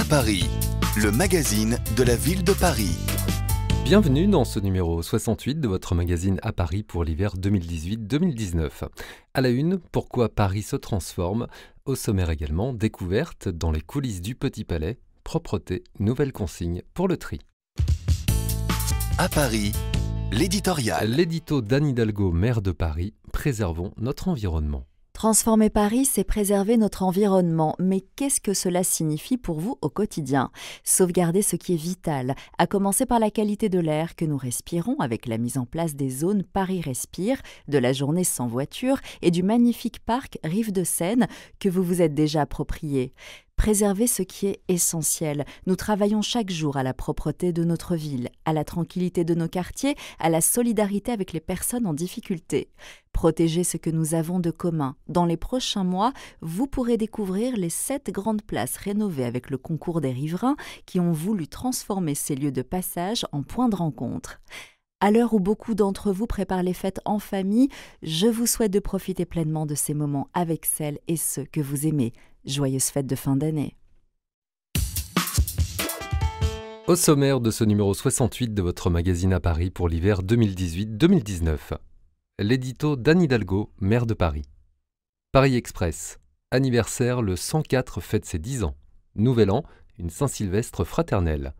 à Paris, le magazine de la ville de Paris. Bienvenue dans ce numéro 68 de votre magazine à Paris pour l'hiver 2018-2019. À la une, pourquoi Paris se transforme? Au sommaire également, découverte dans les coulisses du Petit Palais, propreté, nouvelles consignes pour le tri. À Paris, l'éditorial. L'édito d'Anne Hidalgo, maire de Paris, préservons notre environnement. Transformer Paris, c'est préserver notre environnement. Mais qu'est-ce que cela signifie pour vous au quotidien? Sauvegarder ce qui est vital, à commencer par la qualité de l'air que nous respirons avec la mise en place des zones Paris Respire, de la journée sans voiture et du magnifique parc Rive de Seine que vous vous êtes déjà approprié préserver ce qui est essentiel. Nous travaillons chaque jour à la propreté de notre ville, à la tranquillité de nos quartiers, à la solidarité avec les personnes en difficulté. Protéger ce que nous avons de commun. Dans les prochains mois, vous pourrez découvrir les sept grandes places rénovées avec le concours des riverains qui ont voulu transformer ces lieux de passage en points de rencontre. À l'heure où beaucoup d'entre vous préparent les fêtes en famille, je vous souhaite de profiter pleinement de ces moments avec celles et ceux que vous aimez. Joyeuses fêtes de fin d'année. Au sommaire de ce numéro 68 de votre magazine à Paris pour l'hiver 2018-2019, l'édito d'Anne Hidalgo, maire de Paris. Paris Express, anniversaire le 104 fête ses 10 ans. Nouvel an, une Saint-Sylvestre fraternelle.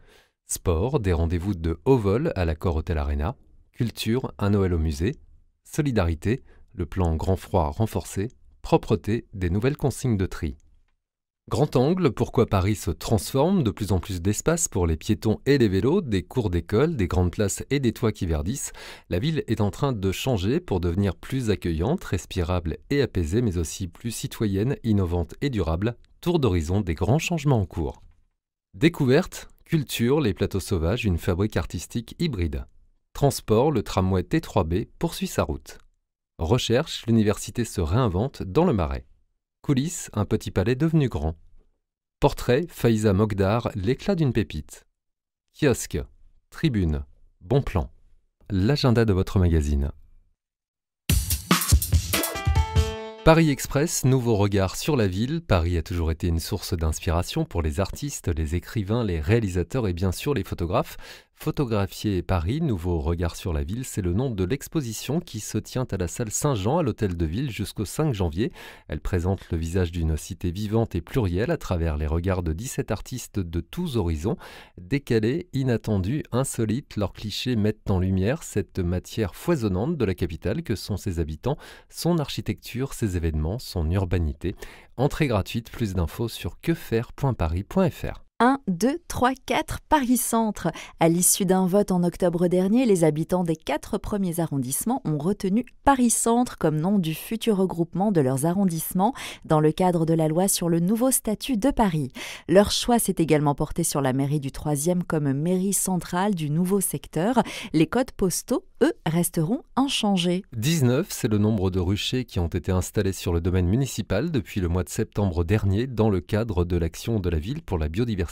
Sport, des rendez-vous de haut vol à l'accord Hôtel Arena. Culture, un Noël au musée. Solidarité, le plan grand froid renforcé. Propreté, des nouvelles consignes de tri. Grand angle, pourquoi Paris se transforme, de plus en plus d'espace pour les piétons et les vélos, des cours d'école, des grandes places et des toits qui verdissent. La ville est en train de changer pour devenir plus accueillante, respirable et apaisée, mais aussi plus citoyenne, innovante et durable. Tour d'horizon des grands changements en cours. Découverte, culture, les plateaux sauvages, une fabrique artistique hybride. Transport, le tramway T3B poursuit sa route. Recherche, l'université se réinvente dans le Marais. Coulisses, un petit palais devenu grand. Portrait, Faïza Mogdar, l'éclat d'une pépite. Kiosque, tribune, bon plan. L'agenda de votre magazine. Paris Express, nouveau regard sur la ville. Paris a toujours été une source d'inspiration pour les artistes, les écrivains, les réalisateurs et bien sûr les photographes. Photographier Paris, nouveau regard sur la ville, c'est le nom de l'exposition qui se tient à la salle Saint-Jean à l'hôtel de ville jusqu'au 5 janvier. Elle présente le visage d'une cité vivante et plurielle à travers les regards de 17 artistes de tous horizons. Décalés, inattendus, insolites, leurs clichés mettent en lumière cette matière foisonnante de la capitale que sont ses habitants, son architecture, ses événements, son urbanité. Entrée gratuite, plus d'infos sur quefaire.paris.fr. 1, 2, 3, 4 Paris Centre. À l'issue d'un vote en octobre dernier, les habitants des quatre premiers arrondissements ont retenu Paris Centre comme nom du futur regroupement de leurs arrondissements dans le cadre de la loi sur le nouveau statut de Paris. Leur choix s'est également porté sur la mairie du troisième comme mairie centrale du nouveau secteur. Les codes postaux, eux, resteront inchangés. 19, c'est le nombre de ruchers qui ont été installés sur le domaine municipal depuis le mois de septembre dernier dans le cadre de l'action de la ville pour la biodiversité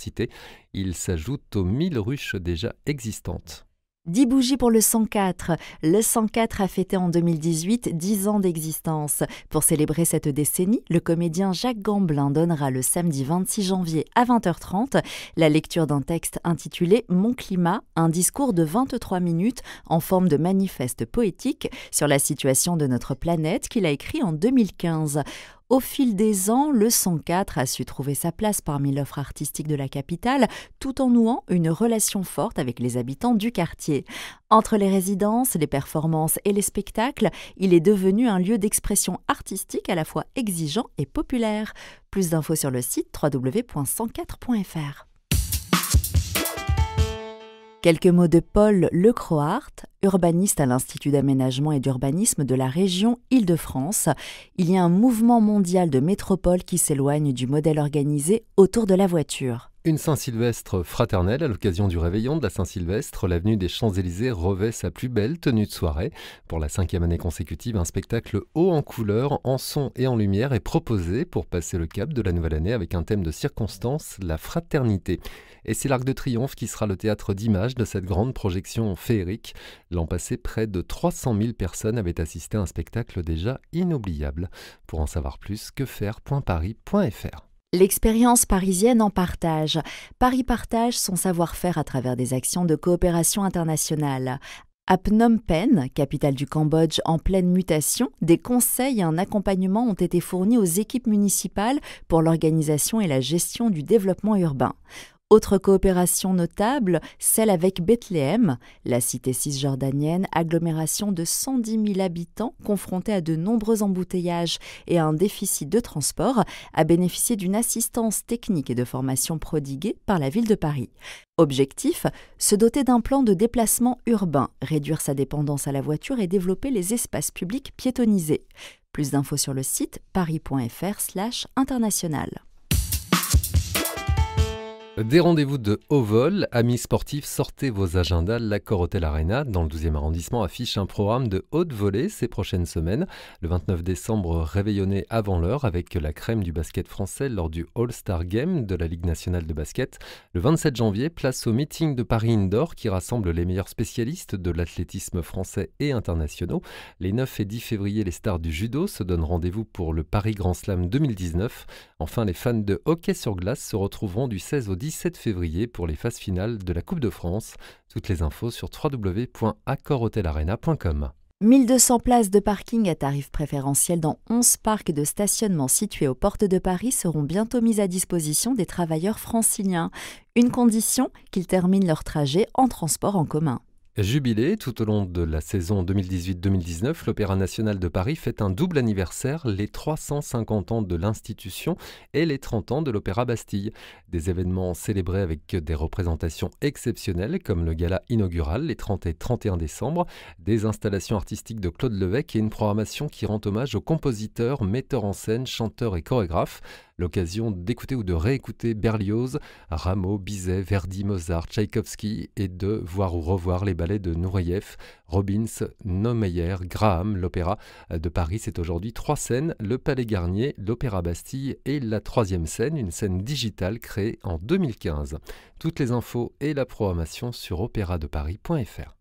il s'ajoute aux 1000 ruches déjà existantes. 10 bougies pour le 104. Le 104 a fêté en 2018 10 ans d'existence. Pour célébrer cette décennie, le comédien Jacques Gamblin donnera le samedi 26 janvier à 20h30 la lecture d'un texte intitulé Mon climat, un discours de 23 minutes en forme de manifeste poétique sur la situation de notre planète qu'il a écrit en 2015. Au fil des ans, le 104 a su trouver sa place parmi l'offre artistique de la capitale, tout en nouant une relation forte avec les habitants du quartier. Entre les résidences, les performances et les spectacles, il est devenu un lieu d'expression artistique à la fois exigeant et populaire. Plus d'infos sur le site www.104.fr. Quelques mots de Paul Lecroart, urbaniste à l'Institut d'aménagement et d'urbanisme de la région Île-de-France. Il y a un mouvement mondial de métropole qui s'éloigne du modèle organisé autour de la voiture. Une Saint-Sylvestre fraternelle à l'occasion du réveillon de la Saint-Sylvestre, l'avenue des Champs-Élysées revêt sa plus belle tenue de soirée. Pour la cinquième année consécutive, un spectacle haut en couleurs, en son et en lumière est proposé pour passer le cap de la nouvelle année avec un thème de circonstance, la fraternité. Et c'est l'Arc de Triomphe qui sera le théâtre d'image de cette grande projection féerique. L'an passé, près de 300 000 personnes avaient assisté à un spectacle déjà inoubliable. Pour en savoir plus, quefaire.paris.fr. L'expérience parisienne en partage. Paris partage son savoir-faire à travers des actions de coopération internationale. À Phnom Penh, capitale du Cambodge en pleine mutation, des conseils et un accompagnement ont été fournis aux équipes municipales pour l'organisation et la gestion du développement urbain. Autre coopération notable, celle avec Bethléem, la cité cisjordanienne, agglomération de 110 000 habitants confrontée à de nombreux embouteillages et à un déficit de transport, a bénéficié d'une assistance technique et de formation prodiguée par la ville de Paris. Objectif se doter d'un plan de déplacement urbain, réduire sa dépendance à la voiture et développer les espaces publics piétonnisés. Plus d'infos sur le site paris.fr/international. Des rendez-vous de haut vol, amis sportifs, sortez vos agendas. L'Accor Hotel Arena, dans le 12e arrondissement, affiche un programme de haute volée ces prochaines semaines. Le 29 décembre, réveillonnez avant l'heure avec la crème du basket français lors du All-Star Game de la Ligue nationale de basket. Le 27 janvier, place au meeting de Paris Indoor qui rassemble les meilleurs spécialistes de l'athlétisme français et internationaux. Les 9 et 10 février, les stars du judo se donnent rendez-vous pour le Paris Grand Slam 2019. Enfin, les fans de hockey sur glace se retrouveront du 16 au 10 17 février pour les phases finales de la Coupe de France. Toutes les infos sur www.accorhotelarena.com. 1200 places de parking à tarif préférentiel dans 11 parcs de stationnement situés aux portes de Paris seront bientôt mises à disposition des travailleurs franciliens. Une condition, qu'ils terminent leur trajet en transport en commun. Jubilé tout au long de la saison 2018-2019, l'Opéra national de Paris fait un double anniversaire, les 350 ans de l'institution et les 30 ans de l'Opéra Bastille. Des événements célébrés avec des représentations exceptionnelles comme le gala inaugural les 30 et 31 décembre, des installations artistiques de Claude Levesque et une programmation qui rend hommage aux compositeurs, metteurs en scène, chanteurs et chorégraphes l'occasion d'écouter ou de réécouter Berlioz, Rameau, Bizet, Verdi, Mozart, Tchaïkovski et de voir ou revoir les ballets de Nureyev, Robbins, Neumeyer, Graham. L'opéra de Paris, c'est aujourd'hui trois scènes, le Palais Garnier, l'Opéra Bastille et la troisième scène, une scène digitale créée en 2015. Toutes les infos et la programmation sur opéradeparis.fr.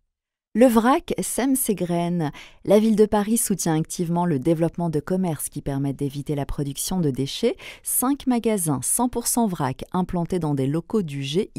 Le vrac sème ses graines. La ville de Paris soutient activement le développement de commerces qui permettent d'éviter la production de déchets. Cinq magasins 100% vrac implantés dans des locaux du GIE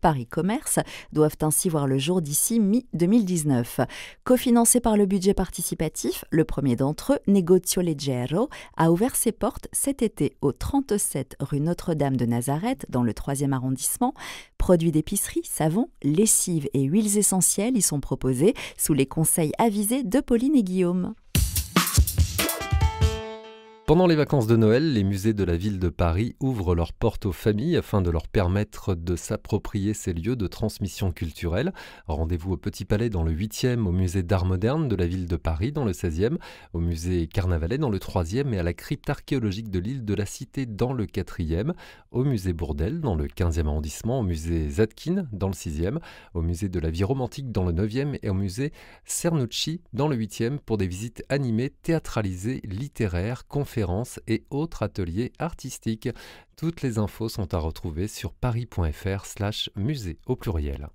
Paris Commerce doivent ainsi voir le jour d'ici mi-2019. Cofinancé par le budget participatif, le premier d'entre eux, Negozio Leggero, a ouvert ses portes cet été au 37 rue Notre-Dame de Nazareth dans le 3e arrondissement. Produits d'épicerie, savons, lessives et huiles essentielles y sont proposés sous les conseils avisés de Pauline et Guillaume. Pendant les vacances de Noël, les musées de la ville de Paris ouvrent leurs portes aux familles afin de leur permettre de s'approprier ces lieux de transmission culturelle. Rendez-vous au Petit Palais dans le 8e, au musée d'art moderne de la ville de Paris dans le 16e, au musée Carnavalet dans le 3e et à la crypte archéologique de l'île de la Cité dans le 4e, au musée Bourdelle dans le 15e arrondissement, au musée Zadkine dans le 6e, au musée de la vie romantique dans le 9e et au musée Cernucci dans le 8e pour des visites animées, théâtralisées, littéraires, conférences et autres ateliers artistiques. Toutes les infos sont à retrouver sur paris.fr slash musée au pluriel.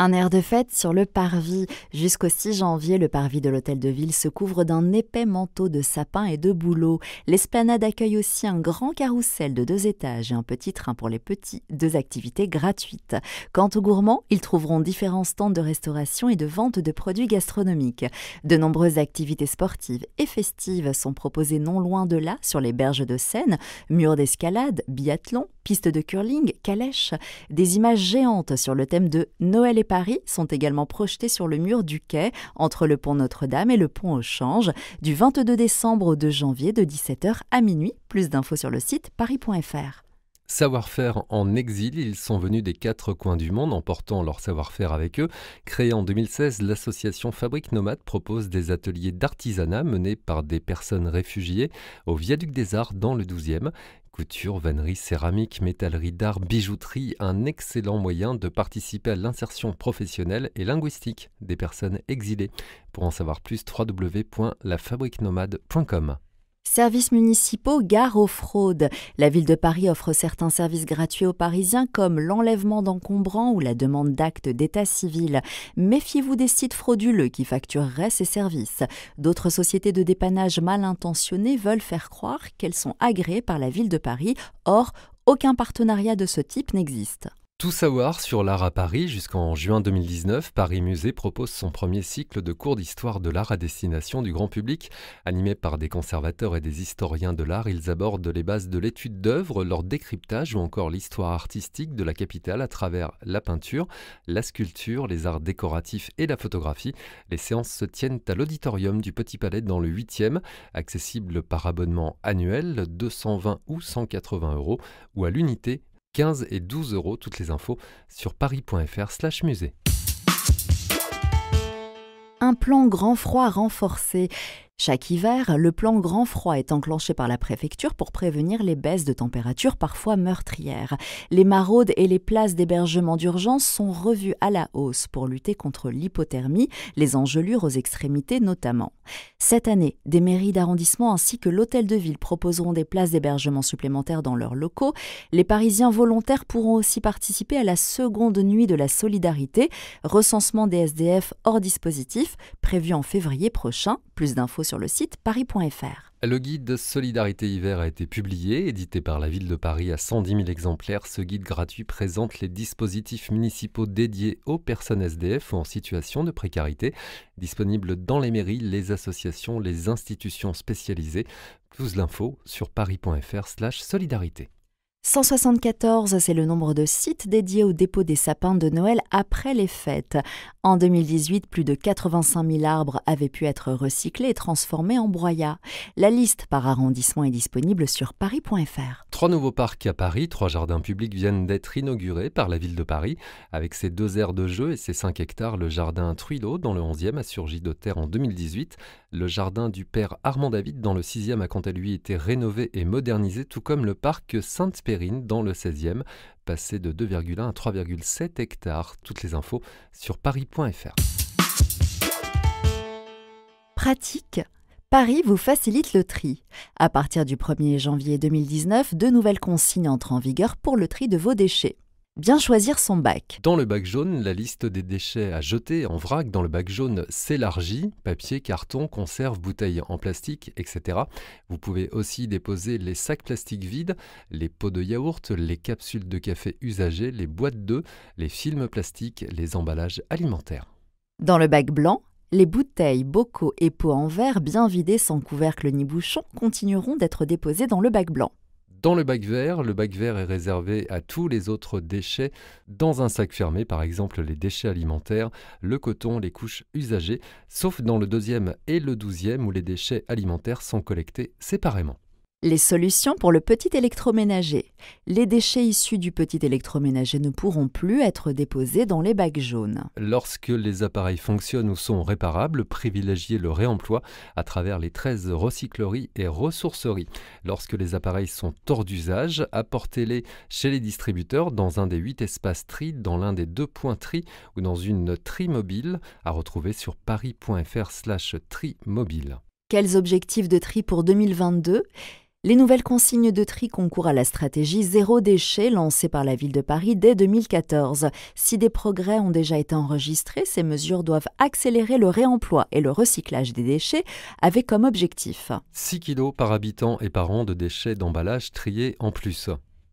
Un air de fête sur le parvis. Jusqu'au 6 janvier, le parvis de l'hôtel de ville se couvre d'un épais manteau de sapin et de bouleaux. L'esplanade accueille aussi un grand carrousel de deux étages et un petit train pour les petits, deux activités gratuites. Quant aux gourmands, ils trouveront différents stands de restauration et de vente de produits gastronomiques. De nombreuses activités sportives et festives sont proposées non loin de là, sur les berges de Seine, murs d'escalade, biathlon, pistes de curling, calèches. Des images géantes sur le thème de Noël et Paris sont également projetés sur le mur du quai entre le pont Notre-Dame et le pont au Change du 22 décembre au 2 janvier de 17h à minuit. Plus d'infos sur le site paris.fr. Savoir-faire en exil, ils sont venus des quatre coins du monde emportant leur savoir-faire avec eux. Créée en 2016, l'association Fabrique Nomade propose des ateliers d'artisanat menés par des personnes réfugiées au Viaduc des Arts dans le 12e. Couture, vannerie, céramique, métallerie d'art, bijouterie, un excellent moyen de participer à l'insertion professionnelle et linguistique des personnes exilées. Pour en savoir plus, www.lafabriquenomade.com. Services municipaux, gare aux fraudes. La ville de Paris offre certains services gratuits aux Parisiens comme l'enlèvement d'encombrants ou la demande d'actes d'état civil. Méfiez-vous des sites frauduleux qui factureraient ces services. D'autres sociétés de dépannage mal intentionnées veulent faire croire qu'elles sont agréées par la ville de Paris. Or, aucun partenariat de ce type n'existe. Tout savoir sur l'art à Paris jusqu'en juin 2019, Paris Musée propose son premier cycle de cours d'histoire de l'art à destination du grand public. Animé par des conservateurs et des historiens de l'art, ils abordent les bases de l'étude d'œuvres, leur décryptage ou encore l'histoire artistique de la capitale à travers la peinture, la sculpture, les arts décoratifs et la photographie. Les séances se tiennent à l'auditorium du Petit Palais dans le 8e, accessible par abonnement annuel 220 ou 180 euros ou à l'unité 15 et 12 euros. Toutes les infos sur paris.fr/slash musée. Un plan grand froid renforcé. Chaque hiver, le plan grand froid est enclenché par la préfecture pour prévenir les baisses de température parfois meurtrières. Les maraudes et les places d'hébergement d'urgence sont revues à la hausse pour lutter contre l'hypothermie, les engelures aux extrémités notamment. Cette année, des mairies d'arrondissement ainsi que l'hôtel de ville proposeront des places d'hébergement supplémentaires dans leurs locaux. Les Parisiens volontaires pourront aussi participer à la seconde nuit de la solidarité, recensement des SDF hors dispositif, prévu en février prochain. Plus d'infos le site paris.fr. Le guide Solidarité Hiver a été publié, édité par la ville de Paris à 110 000 exemplaires. Ce guide gratuit présente les dispositifs municipaux dédiés aux personnes SDF ou en situation de précarité, disponibles dans les mairies, les associations, les institutions spécialisées. Plus l'info sur paris.fr/solidarité. 174, c'est le nombre de sites dédiés au dépôt des sapins de Noël après les fêtes. En 2018, plus de 85 000 arbres avaient pu être recyclés et transformés en broyats. La liste par arrondissement est disponible sur paris.fr. Trois nouveaux parcs à Paris, trois jardins publics viennent d'être inaugurés par la ville de Paris. Avec ses deux aires de jeu et ses 5 hectares, le jardin Truilot dans le 11e a surgi de terre en 2018. Le jardin du père Armand David dans le 6e a quant à lui été rénové et modernisé, tout comme le parc Dans le 16e, passé de 2,1 à 3,7 hectares. Toutes les infos sur paris.fr. Pratique Paris vous facilite le tri. À partir du 1er janvier 2019, deux nouvelles consignes entrent en vigueur pour le tri de vos déchets. Bien choisir son bac. Dans le bac jaune, la liste des déchets à jeter en vrac dans le bac jaune s'élargit. Papier, carton, conserve, bouteilles en plastique, etc. Vous pouvez aussi déposer les sacs plastiques vides, les pots de yaourt, les capsules de café usagées, les boîtes d'œufs, les films plastiques, les emballages alimentaires. Dans le bac blanc, les bouteilles, bocaux et pots en verre bien vidés sans couvercle ni bouchon continueront d'être déposés dans le bac blanc. Dans le bac vert, le bac vert est réservé à tous les autres déchets dans un sac fermé, par exemple les déchets alimentaires, le coton, les couches usagées, sauf dans le deuxième et le douzième où les déchets alimentaires sont collectés séparément. Les solutions pour le petit électroménager. Les déchets issus du petit électroménager ne pourront plus être déposés dans les bacs jaunes. Lorsque les appareils fonctionnent ou sont réparables, privilégiez le réemploi à travers les 13 recycleries et ressourceries. Lorsque les appareils sont hors d'usage, apportez-les chez les distributeurs dans un des 8 espaces tri, dans l'un des deux points tri ou dans une tri mobile à retrouver sur paris.fr/slash tri mobile. Quels objectifs de tri pour 2022 les nouvelles consignes de tri concourent à la stratégie zéro déchet lancée par la ville de Paris dès 2014. Si des progrès ont déjà été enregistrés, ces mesures doivent accélérer le réemploi et le recyclage des déchets avec comme objectif 6 kg par habitant et par an de déchets d'emballage triés en plus.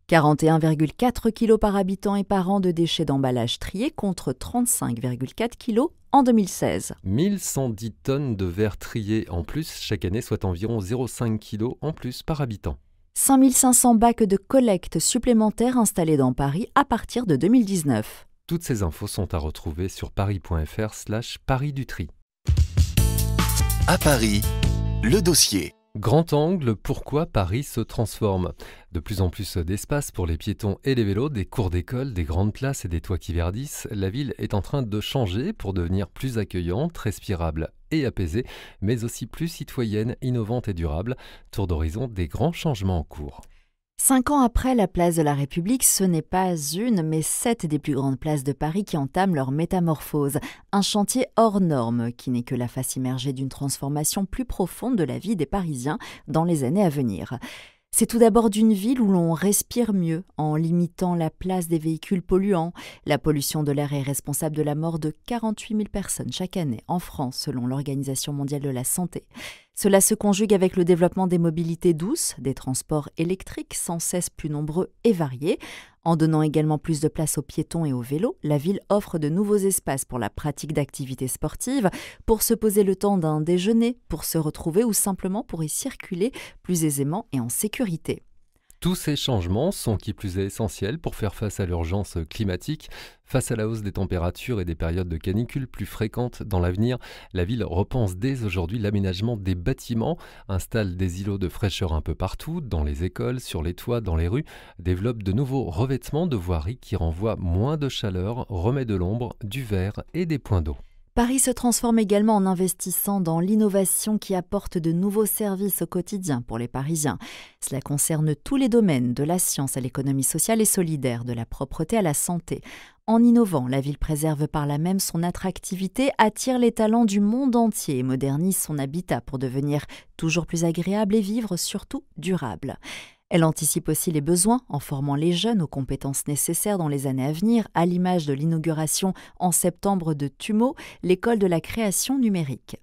41,4 kg par habitant et par an de déchets d'emballage triés contre 35,4 kg en 2016. 1110 tonnes de verre triés en plus chaque année, soit environ 0,5 kg en plus par habitant. 5500 bacs de collecte supplémentaires installés dans Paris à partir de 2019. Toutes ces infos sont à retrouver sur paris.fr slash paris du tri. À Paris, le dossier. Grand angle, pourquoi Paris se transforme? De plus en plus d'espace pour les piétons et les vélos, des cours d'école, des grandes places et des toits qui verdissent, la ville est en train de changer pour devenir plus accueillante, respirable et apaisée, mais aussi plus citoyenne, innovante et durable. Tour d'horizon des grands changements en cours. Cinq ans après la place de la République, ce n'est pas une, mais sept des plus grandes places de Paris qui entament leur métamorphose. Un chantier hors norme qui n'est que la face immergée d'une transformation plus profonde de la vie des Parisiens dans les années à venir. C'est tout d'abord d'une ville où l'on respire mieux en limitant la place des véhicules polluants. La pollution de l'air est responsable de la mort de 48 000 personnes chaque année en France, selon l'Organisation mondiale de la santé. Cela se conjugue avec le développement des mobilités douces, des transports électriques sans cesse plus nombreux et variés. En donnant également plus de place aux piétons et aux vélos, la ville offre de nouveaux espaces pour la pratique d'activités sportives, pour se poser le temps d'un déjeuner, pour se retrouver ou simplement pour y circuler plus aisément et en sécurité. Tous ces changements sont qui plus est essentiels pour faire face à l'urgence climatique. Face à la hausse des températures et des périodes de canicule plus fréquentes dans l'avenir, la ville repense dès aujourd'hui l'aménagement des bâtiments, installe des îlots de fraîcheur un peu partout, dans les écoles, sur les toits, dans les rues, développe de nouveaux revêtements de voiries qui renvoient moins de chaleur, remet de l'ombre, du verre et des points d'eau. Paris se transforme également en investissant dans l'innovation qui apporte de nouveaux services au quotidien pour les Parisiens. Cela concerne tous les domaines, de la science à l'économie sociale et solidaire, de la propreté à la santé. En innovant, la ville préserve par là même son attractivité, attire les talents du monde entier et modernise son habitat pour devenir toujours plus agréable et vivre surtout durable. Elle anticipe aussi les besoins en formant les jeunes aux compétences nécessaires dans les années à venir, à l'image de l'inauguration en septembre de TUMO, l'école de la création numérique.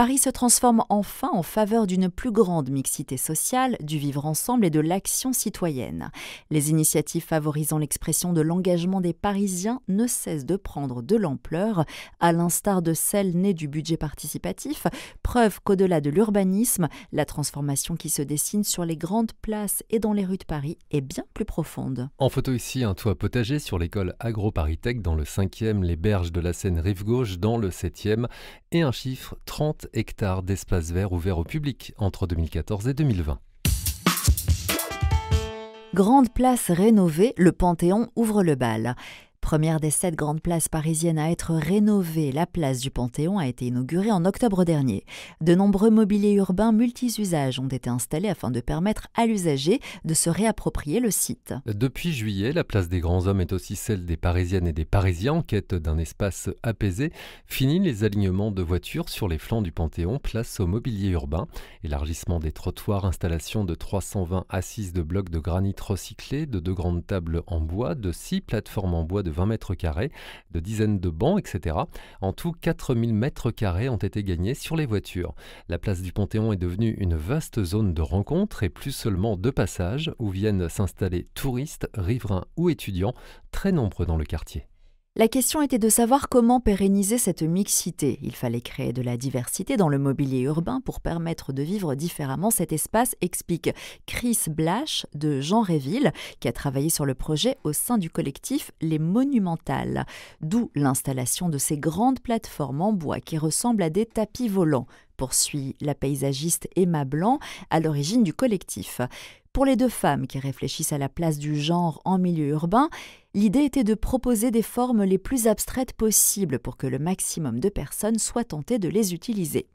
Paris se transforme enfin en faveur d'une plus grande mixité sociale, du vivre ensemble et de l'action citoyenne. Les initiatives favorisant l'expression de l'engagement des Parisiens ne cessent de prendre de l'ampleur, à l'instar de celles nées du budget participatif, preuve qu'au-delà de l'urbanisme, la transformation qui se dessine sur les grandes places et dans les rues de Paris est bien plus profonde. En photo ici, un toit potager sur l'école Agro-Paritech dans le 5e, les berges de la Seine rive gauche dans le 7e, et un chiffre 30 hectares d'espace vert ouverts au public entre 2014 et 2020. Grande place rénovée, le Panthéon ouvre le bal. Première des sept grandes places parisiennes à être rénovée, la place du Panthéon a été inaugurée en octobre dernier. De nombreux mobiliers urbains multi-usages ont été installés afin de permettre à l'usager de se réapproprier le site. Depuis juillet, la place des grands hommes est aussi celle des Parisiennes et des Parisiens en quête d'un espace apaisé. Fini les alignements de voitures sur les flancs du Panthéon, place au mobilier urbain, élargissement des trottoirs, installation de 320 assises de blocs de granit recyclés, de deux grandes tables en bois, de six plateformes en bois de 20 mètres carrés, de dizaines de bancs, etc. En tout, 4000 mètres carrés ont été gagnés sur les voitures. La place du Panthéon est devenue une vaste zone de rencontre et plus seulement de passage où viennent s'installer touristes, riverains ou étudiants, très nombreux dans le quartier. La question était de savoir comment pérenniser cette mixité. Il fallait créer de la diversité dans le mobilier urbain pour permettre de vivre différemment cet espace, explique Chris Blash de Jean Réville, qui a travaillé sur le projet au sein du collectif Les Monumentales. D'où l'installation de ces grandes plateformes en bois qui ressemblent à des tapis volants poursuit la paysagiste Emma Blanc, à l'origine du collectif. Pour les deux femmes qui réfléchissent à la place du genre en milieu urbain, l'idée était de proposer des formes les plus abstraites possibles pour que le maximum de personnes soient tentées de les utiliser.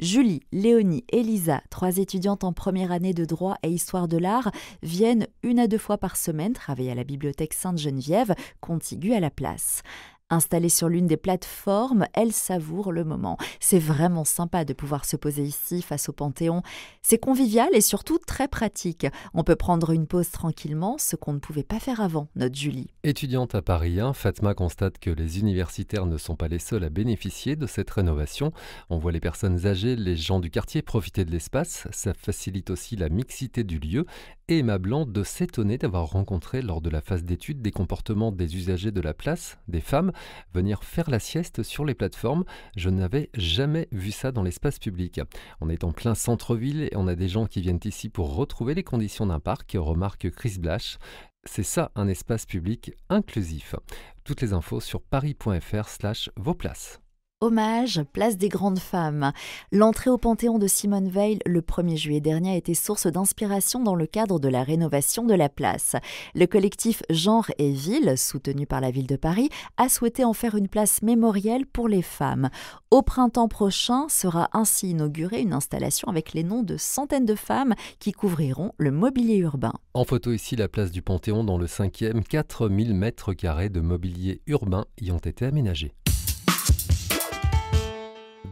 Julie, Léonie et trois étudiantes en première année de droit et histoire de l'art, viennent une à deux fois par semaine travailler à la bibliothèque Sainte-Geneviève, contiguë à la place. Installée sur l'une des plateformes, elle savoure le moment. C'est vraiment sympa de pouvoir se poser ici face au Panthéon. C'est convivial et surtout très pratique. On peut prendre une pause tranquillement, ce qu'on ne pouvait pas faire avant, note Julie. Étudiante à Paris 1, Fatma constate que les universitaires ne sont pas les seuls à bénéficier de cette rénovation. On voit les personnes âgées, les gens du quartier profiter de l'espace. Ça facilite aussi la mixité du lieu. Et Emma Blanc de s'étonner d'avoir rencontré lors de la phase d'étude des comportements des usagers de la place, des femmes, venir faire la sieste sur les plateformes. Je n'avais jamais vu ça dans l'espace public. On est en plein centre-ville et on a des gens qui viennent ici pour retrouver les conditions d'un parc, remarque Chris Blash. C'est ça un espace public inclusif. Toutes les infos sur paris.fr slash vos places. Hommage, place des grandes femmes. L'entrée au Panthéon de Simone Veil le 1er juillet dernier a été source d'inspiration dans le cadre de la rénovation de la place. Le collectif Genre et Ville, soutenu par la ville de Paris, a souhaité en faire une place mémorielle pour les femmes. Au printemps prochain sera ainsi inaugurée une installation avec les noms de centaines de femmes qui couvriront le mobilier urbain. En photo ici la place du Panthéon dans le 5e, 4000 mètres carrés de mobilier urbain y ont été aménagés.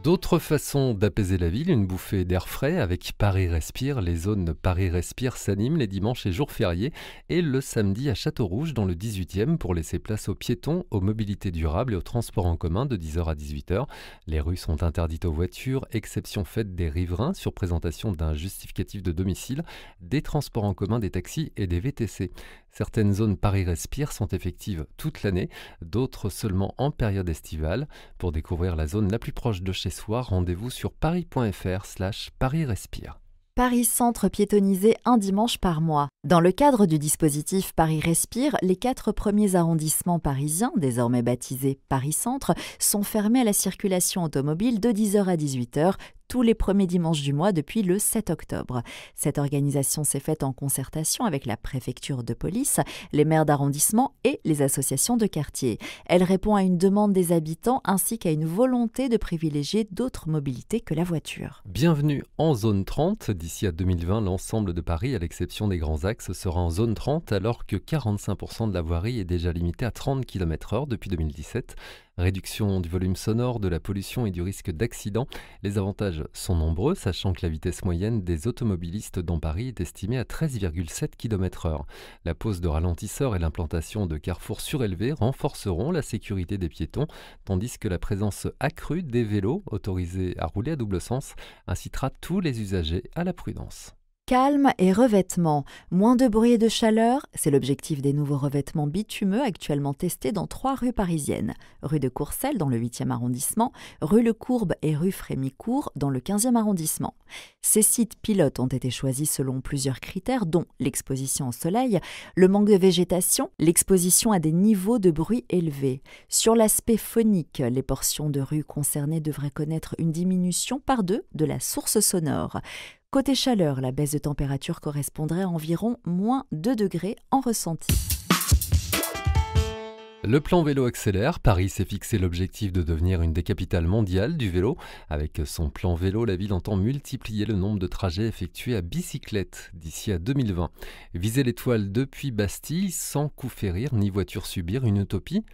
D'autres façons d'apaiser la ville, une bouffée d'air frais avec Paris Respire. Les zones Paris Respire s'animent les dimanches et jours fériés et le samedi à Château-Rouge dans le 18e pour laisser place aux piétons, aux mobilités durables et aux transports en commun de 10h à 18h. Les rues sont interdites aux voitures, exception faite des riverains sur présentation d'un justificatif de domicile, des transports en commun, des taxis et des VTC. Certaines zones Paris Respire sont effectives toute l'année, d'autres seulement en période estivale. Pour découvrir la zone la plus proche de chez soi, rendez-vous sur paris.fr slash Paris Respire. Paris Centre piétonnisé un dimanche par mois. Dans le cadre du dispositif Paris Respire, les quatre premiers arrondissements parisiens, désormais baptisés Paris Centre, sont fermés à la circulation automobile de 10h à 18h tous les premiers dimanches du mois depuis le 7 octobre. Cette organisation s'est faite en concertation avec la préfecture de police, les maires d'arrondissement et les associations de quartier. Elle répond à une demande des habitants ainsi qu'à une volonté de privilégier d'autres mobilités que la voiture. Bienvenue en zone 30. D'ici à 2020, l'ensemble de Paris, à l'exception des grands axes, sera en zone 30 alors que 45% de la voirie est déjà limitée à 30 km/h depuis 2017. Réduction du volume sonore, de la pollution et du risque d'accident. Les avantages sont nombreux, sachant que la vitesse moyenne des automobilistes dans Paris est estimée à 13,7 km/h. La pose de ralentisseurs et l'implantation de carrefours surélevés renforceront la sécurité des piétons, tandis que la présence accrue des vélos autorisés à rouler à double sens incitera tous les usagers à la prudence. Calme et revêtement. Moins de bruit et de chaleur, c'est l'objectif des nouveaux revêtements bitumeux actuellement testés dans trois rues parisiennes. Rue de Courcelles dans le 8e arrondissement, rue Le Courbe et rue Frémicourt dans le 15e arrondissement. Ces sites pilotes ont été choisis selon plusieurs critères dont l'exposition au soleil, le manque de végétation, l'exposition à des niveaux de bruit élevés. Sur l'aspect phonique, les portions de rue concernées devraient connaître une diminution par deux de la source sonore. Côté chaleur, la baisse de température correspondrait à environ moins 2 degrés en ressenti. Le plan vélo accélère. Paris s'est fixé l'objectif de devenir une des capitales mondiales du vélo. Avec son plan vélo, la ville entend multiplier le nombre de trajets effectués à bicyclette d'ici à 2020. Viser l'étoile depuis Bastille sans coup férir ni voiture subir, une utopie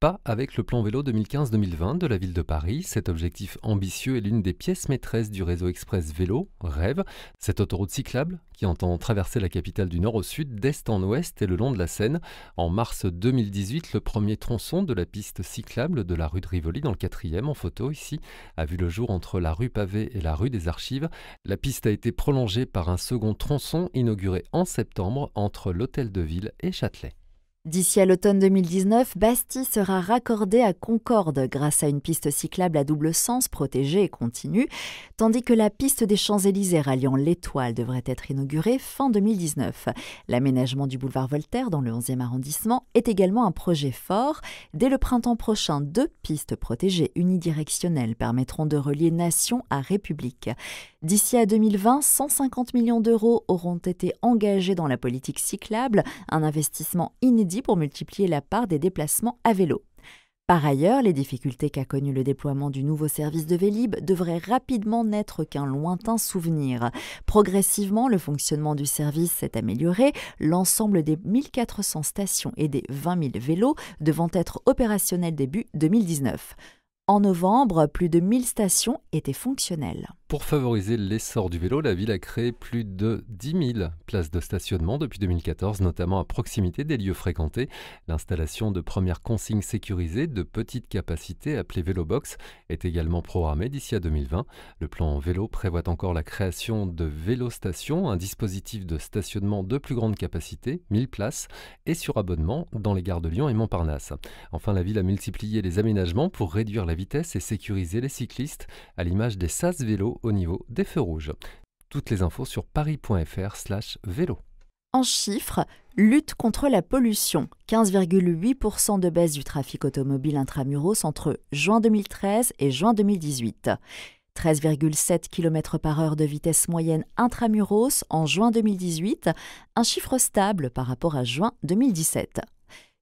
pas avec le plan vélo 2015-2020 de la ville de Paris. Cet objectif ambitieux est l'une des pièces maîtresses du réseau express vélo, Rêve, cette autoroute cyclable qui entend traverser la capitale du nord au sud, d'est en ouest et le long de la Seine. En mars 2018, le premier tronçon de la piste cyclable de la rue de Rivoli, dans le quatrième, en photo ici, a vu le jour entre la rue Pavée et la rue des Archives. La piste a été prolongée par un second tronçon inauguré en septembre entre l'hôtel de ville et Châtelet. D'ici à l'automne 2019, Bastille sera raccordée à Concorde grâce à une piste cyclable à double sens protégée et continue, tandis que la piste des Champs-Élysées ralliant l'Étoile devrait être inaugurée fin 2019. L'aménagement du boulevard Voltaire dans le 11e arrondissement est également un projet fort. Dès le printemps prochain, deux pistes protégées unidirectionnelles permettront de relier nation à république. D'ici à 2020, 150 millions d'euros auront été engagés dans la politique cyclable, un investissement inédit pour multiplier la part des déplacements à vélo. Par ailleurs, les difficultés qu'a connues le déploiement du nouveau service de Vélib devraient rapidement n'être qu'un lointain souvenir. Progressivement, le fonctionnement du service s'est amélioré, l'ensemble des 1400 stations et des 20 000 vélos devant être opérationnels début 2019. En novembre, plus de 1000 stations étaient fonctionnelles. Pour favoriser l'essor du vélo, la ville a créé plus de 10 000 places de stationnement depuis 2014, notamment à proximité des lieux fréquentés. L'installation de premières consignes sécurisées de petite capacité appelées Vélobox est également programmée d'ici à 2020. Le plan vélo prévoit encore la création de vélostations, un dispositif de stationnement de plus grande capacité, 1000 places, et sur abonnement dans les gares de Lyon et Montparnasse. Enfin, la ville a multiplié les aménagements pour réduire la vitesse et sécuriser les cyclistes, à l'image des SAS vélos au niveau des feux rouges. Toutes les infos sur paris.fr slash vélo. En chiffres, lutte contre la pollution. 15,8% de baisse du trafic automobile intramuros entre juin 2013 et juin 2018. 13,7 km par heure de vitesse moyenne intramuros en juin 2018, un chiffre stable par rapport à juin 2017.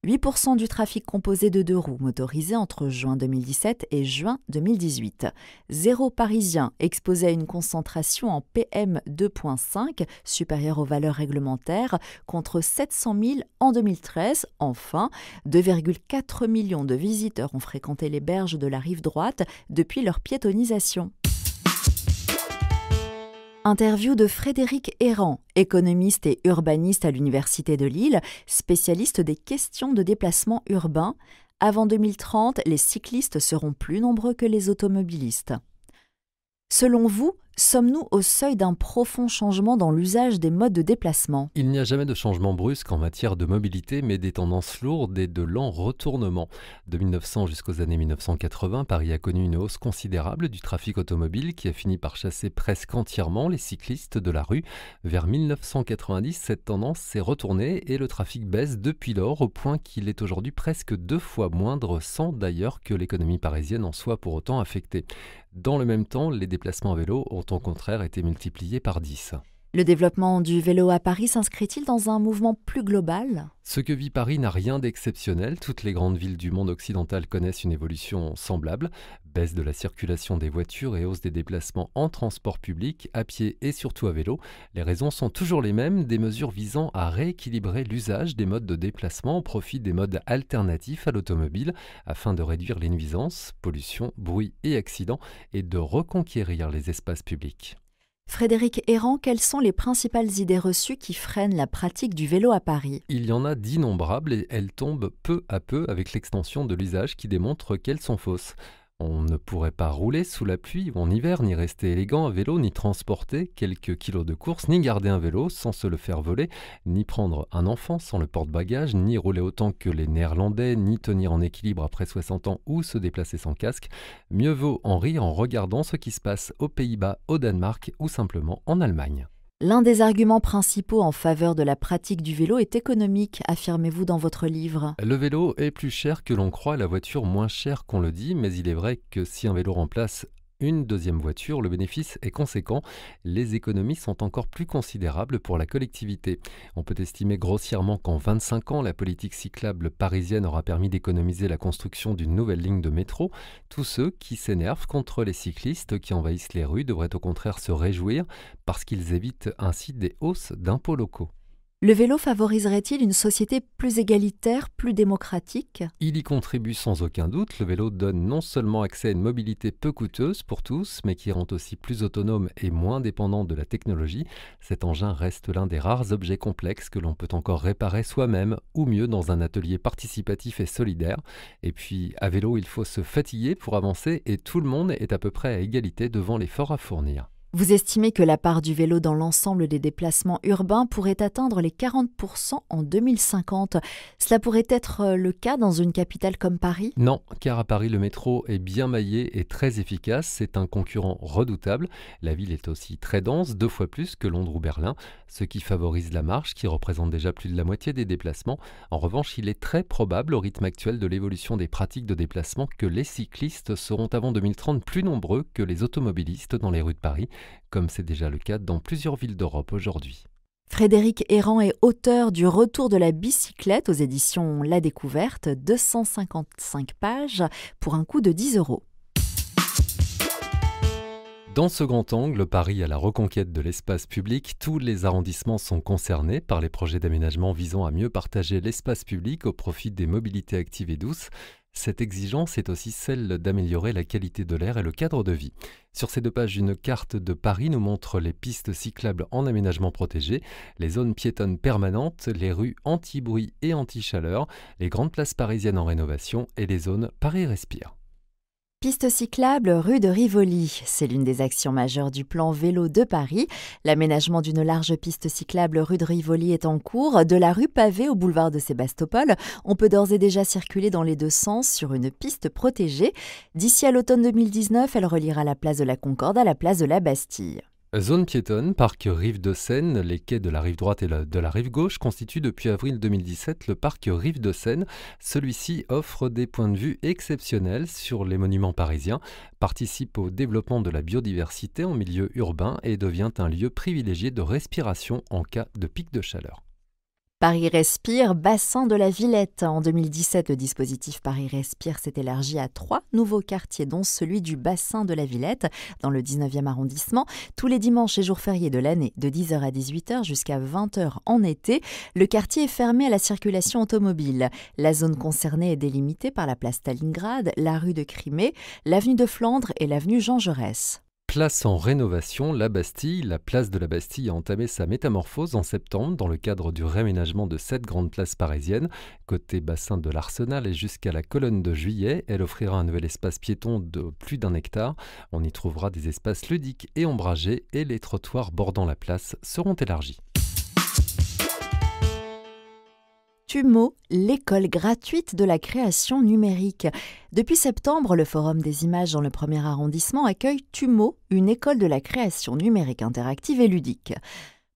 8% du trafic composé de deux roues motorisées entre juin 2017 et juin 2018. Zéro parisien exposé à une concentration en PM 2.5 supérieure aux valeurs réglementaires contre 700 000 en 2013. Enfin, 2,4 millions de visiteurs ont fréquenté les berges de la rive droite depuis leur piétonisation. Interview de Frédéric Errand, économiste et urbaniste à l'Université de Lille, spécialiste des questions de déplacement urbain. Avant 2030, les cyclistes seront plus nombreux que les automobilistes. Selon vous, Sommes-nous au seuil d'un profond changement dans l'usage des modes de déplacement? Il n'y a jamais de changement brusque en matière de mobilité, mais des tendances lourdes et de lents retournements. De 1900 jusqu'aux années 1980, Paris a connu une hausse considérable du trafic automobile qui a fini par chasser presque entièrement les cyclistes de la rue. Vers 1990, cette tendance s'est retournée et le trafic baisse depuis lors au point qu'il est aujourd'hui presque deux fois moindre, sans d'ailleurs que l'économie parisienne en soit pour autant affectée. Dans le même temps, les déplacements à vélo ont au contraire été multipliés par 10. Le développement du vélo à Paris s'inscrit-il dans un mouvement plus global? Ce que vit Paris n'a rien d'exceptionnel. Toutes les grandes villes du monde occidental connaissent une évolution semblable. Baisse de la circulation des voitures et hausse des déplacements en transport public, à pied et surtout à vélo. Les raisons sont toujours les mêmes, des mesures visant à rééquilibrer l'usage des modes de déplacement au profit des modes alternatifs à l'automobile afin de réduire les nuisances, pollution, bruit et accidents et de reconquérir les espaces publics. Frédéric Errand, quelles sont les principales idées reçues qui freinent la pratique du vélo à Paris? Il y en a d'innombrables et elles tombent peu à peu avec l'extension de l'usage qui démontre qu'elles sont fausses. On ne pourrait pas rouler sous la pluie ou en hiver, ni rester élégant à vélo, ni transporter quelques kilos de course, ni garder un vélo sans se le faire voler, ni prendre un enfant sans le porte-bagages, ni rouler autant que les Néerlandais, ni tenir en équilibre après 60 ans ou se déplacer sans casque. Mieux vaut en rire en regardant ce qui se passe aux Pays-Bas, au Danemark ou simplement en Allemagne. L'un des arguments principaux en faveur de la pratique du vélo est économique, affirmez-vous dans votre livre. Le vélo est plus cher que l'on croit, la voiture moins chère qu'on le dit, mais il est vrai que si un vélo remplace une deuxième voiture, le bénéfice est conséquent. Les économies sont encore plus considérables pour la collectivité. On peut estimer grossièrement qu'en 25 ans, la politique cyclable parisienne aura permis d'économiser la construction d'une nouvelle ligne de métro. Tous ceux qui s'énervent contre les cyclistes qui envahissent les rues devraient au contraire se réjouir parce qu'ils évitent ainsi des hausses d'impôts locaux. Le vélo favoriserait-il une société plus égalitaire, plus démocratique? Il y contribue sans aucun doute. Le vélo donne non seulement accès à une mobilité peu coûteuse pour tous, mais qui rend aussi plus autonome et moins dépendant de la technologie. Cet engin reste l'un des rares objets complexes que l'on peut encore réparer soi-même, ou mieux dans un atelier participatif et solidaire. Et puis, à vélo, il faut se fatiguer pour avancer et tout le monde est à peu près à égalité devant l'effort à fournir. Vous estimez que la part du vélo dans l'ensemble des déplacements urbains pourrait atteindre les 40% en 2050. Cela pourrait être euh, le cas dans une capitale comme Paris? Non, car à Paris, le métro est bien maillé et très efficace. C'est un concurrent redoutable. La ville est aussi très dense, deux fois plus que Londres ou Berlin, ce qui favorise la marche qui représente déjà plus de la moitié des déplacements. En revanche, il est très probable au rythme actuel de l'évolution des pratiques de déplacement que les cyclistes seront avant 2030 plus nombreux que les automobilistes dans les rues de Paris comme c'est déjà le cas dans plusieurs villes d'Europe aujourd'hui. Frédéric Errand est auteur du Retour de la bicyclette aux éditions La Découverte, 255 pages pour un coût de 10 euros. Dans ce grand angle, Paris à la reconquête de l'espace public, tous les arrondissements sont concernés par les projets d'aménagement visant à mieux partager l'espace public au profit des mobilités actives et douces. Cette exigence est aussi celle d'améliorer la qualité de l'air et le cadre de vie. Sur ces deux pages, une carte de Paris nous montre les pistes cyclables en aménagement protégé, les zones piétonnes permanentes, les rues anti-bruit et anti-chaleur, les grandes places parisiennes en rénovation et les zones Paris Respire. Piste cyclable rue de Rivoli, c'est l'une des actions majeures du plan vélo de Paris. L'aménagement d'une large piste cyclable rue de Rivoli est en cours. De la rue pavée au boulevard de Sébastopol, on peut d'ores et déjà circuler dans les deux sens sur une piste protégée. D'ici à l'automne 2019, elle reliera la place de la Concorde à la place de la Bastille. Zone piétonne, parc Rive de Seine, les quais de la rive droite et de la rive gauche constituent depuis avril 2017 le parc Rive de Seine. Celui-ci offre des points de vue exceptionnels sur les monuments parisiens, participe au développement de la biodiversité en milieu urbain et devient un lieu privilégié de respiration en cas de pic de chaleur. Paris Respire, bassin de la Villette. En 2017, le dispositif Paris Respire s'est élargi à trois nouveaux quartiers, dont celui du bassin de la Villette, dans le 19e arrondissement, tous les dimanches et jours fériés de l'année, de 10h à 18h jusqu'à 20h en été. Le quartier est fermé à la circulation automobile. La zone concernée est délimitée par la place Stalingrad, la rue de Crimée, l'avenue de Flandre et l'avenue Jean Jaurès. Place en rénovation, la Bastille, la place de la Bastille a entamé sa métamorphose en septembre dans le cadre du réaménagement de sept grandes places parisiennes. Côté bassin de l'Arsenal et jusqu'à la colonne de Juillet, elle offrira un nouvel espace piéton de plus d'un hectare. On y trouvera des espaces ludiques et ombragés et les trottoirs bordant la place seront élargis. TUMO, l'école gratuite de la création numérique. Depuis septembre, le Forum des images dans le premier arrondissement accueille TUMO, une école de la création numérique interactive et ludique.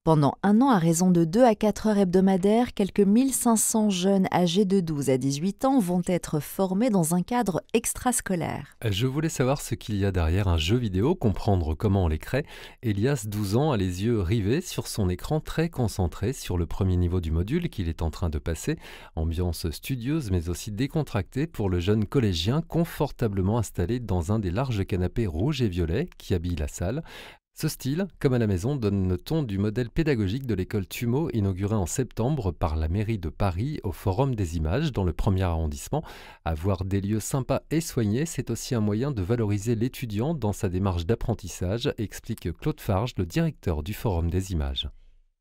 Pendant un an, à raison de 2 à 4 heures hebdomadaires, quelques 1500 jeunes âgés de 12 à 18 ans vont être formés dans un cadre extrascolaire. Je voulais savoir ce qu'il y a derrière un jeu vidéo, comprendre comment on les crée. Elias, 12 ans, a les yeux rivés sur son écran très concentré sur le premier niveau du module qu'il est en train de passer. Ambiance studieuse mais aussi décontractée pour le jeune collégien confortablement installé dans un des larges canapés rouges et violets qui habillent la salle. Ce style, comme à la maison, donne le ton du modèle pédagogique de l'école TUMO inaugurée en septembre par la mairie de Paris au Forum des images dans le premier arrondissement. Avoir des lieux sympas et soignés, c'est aussi un moyen de valoriser l'étudiant dans sa démarche d'apprentissage, explique Claude Farge, le directeur du Forum des images.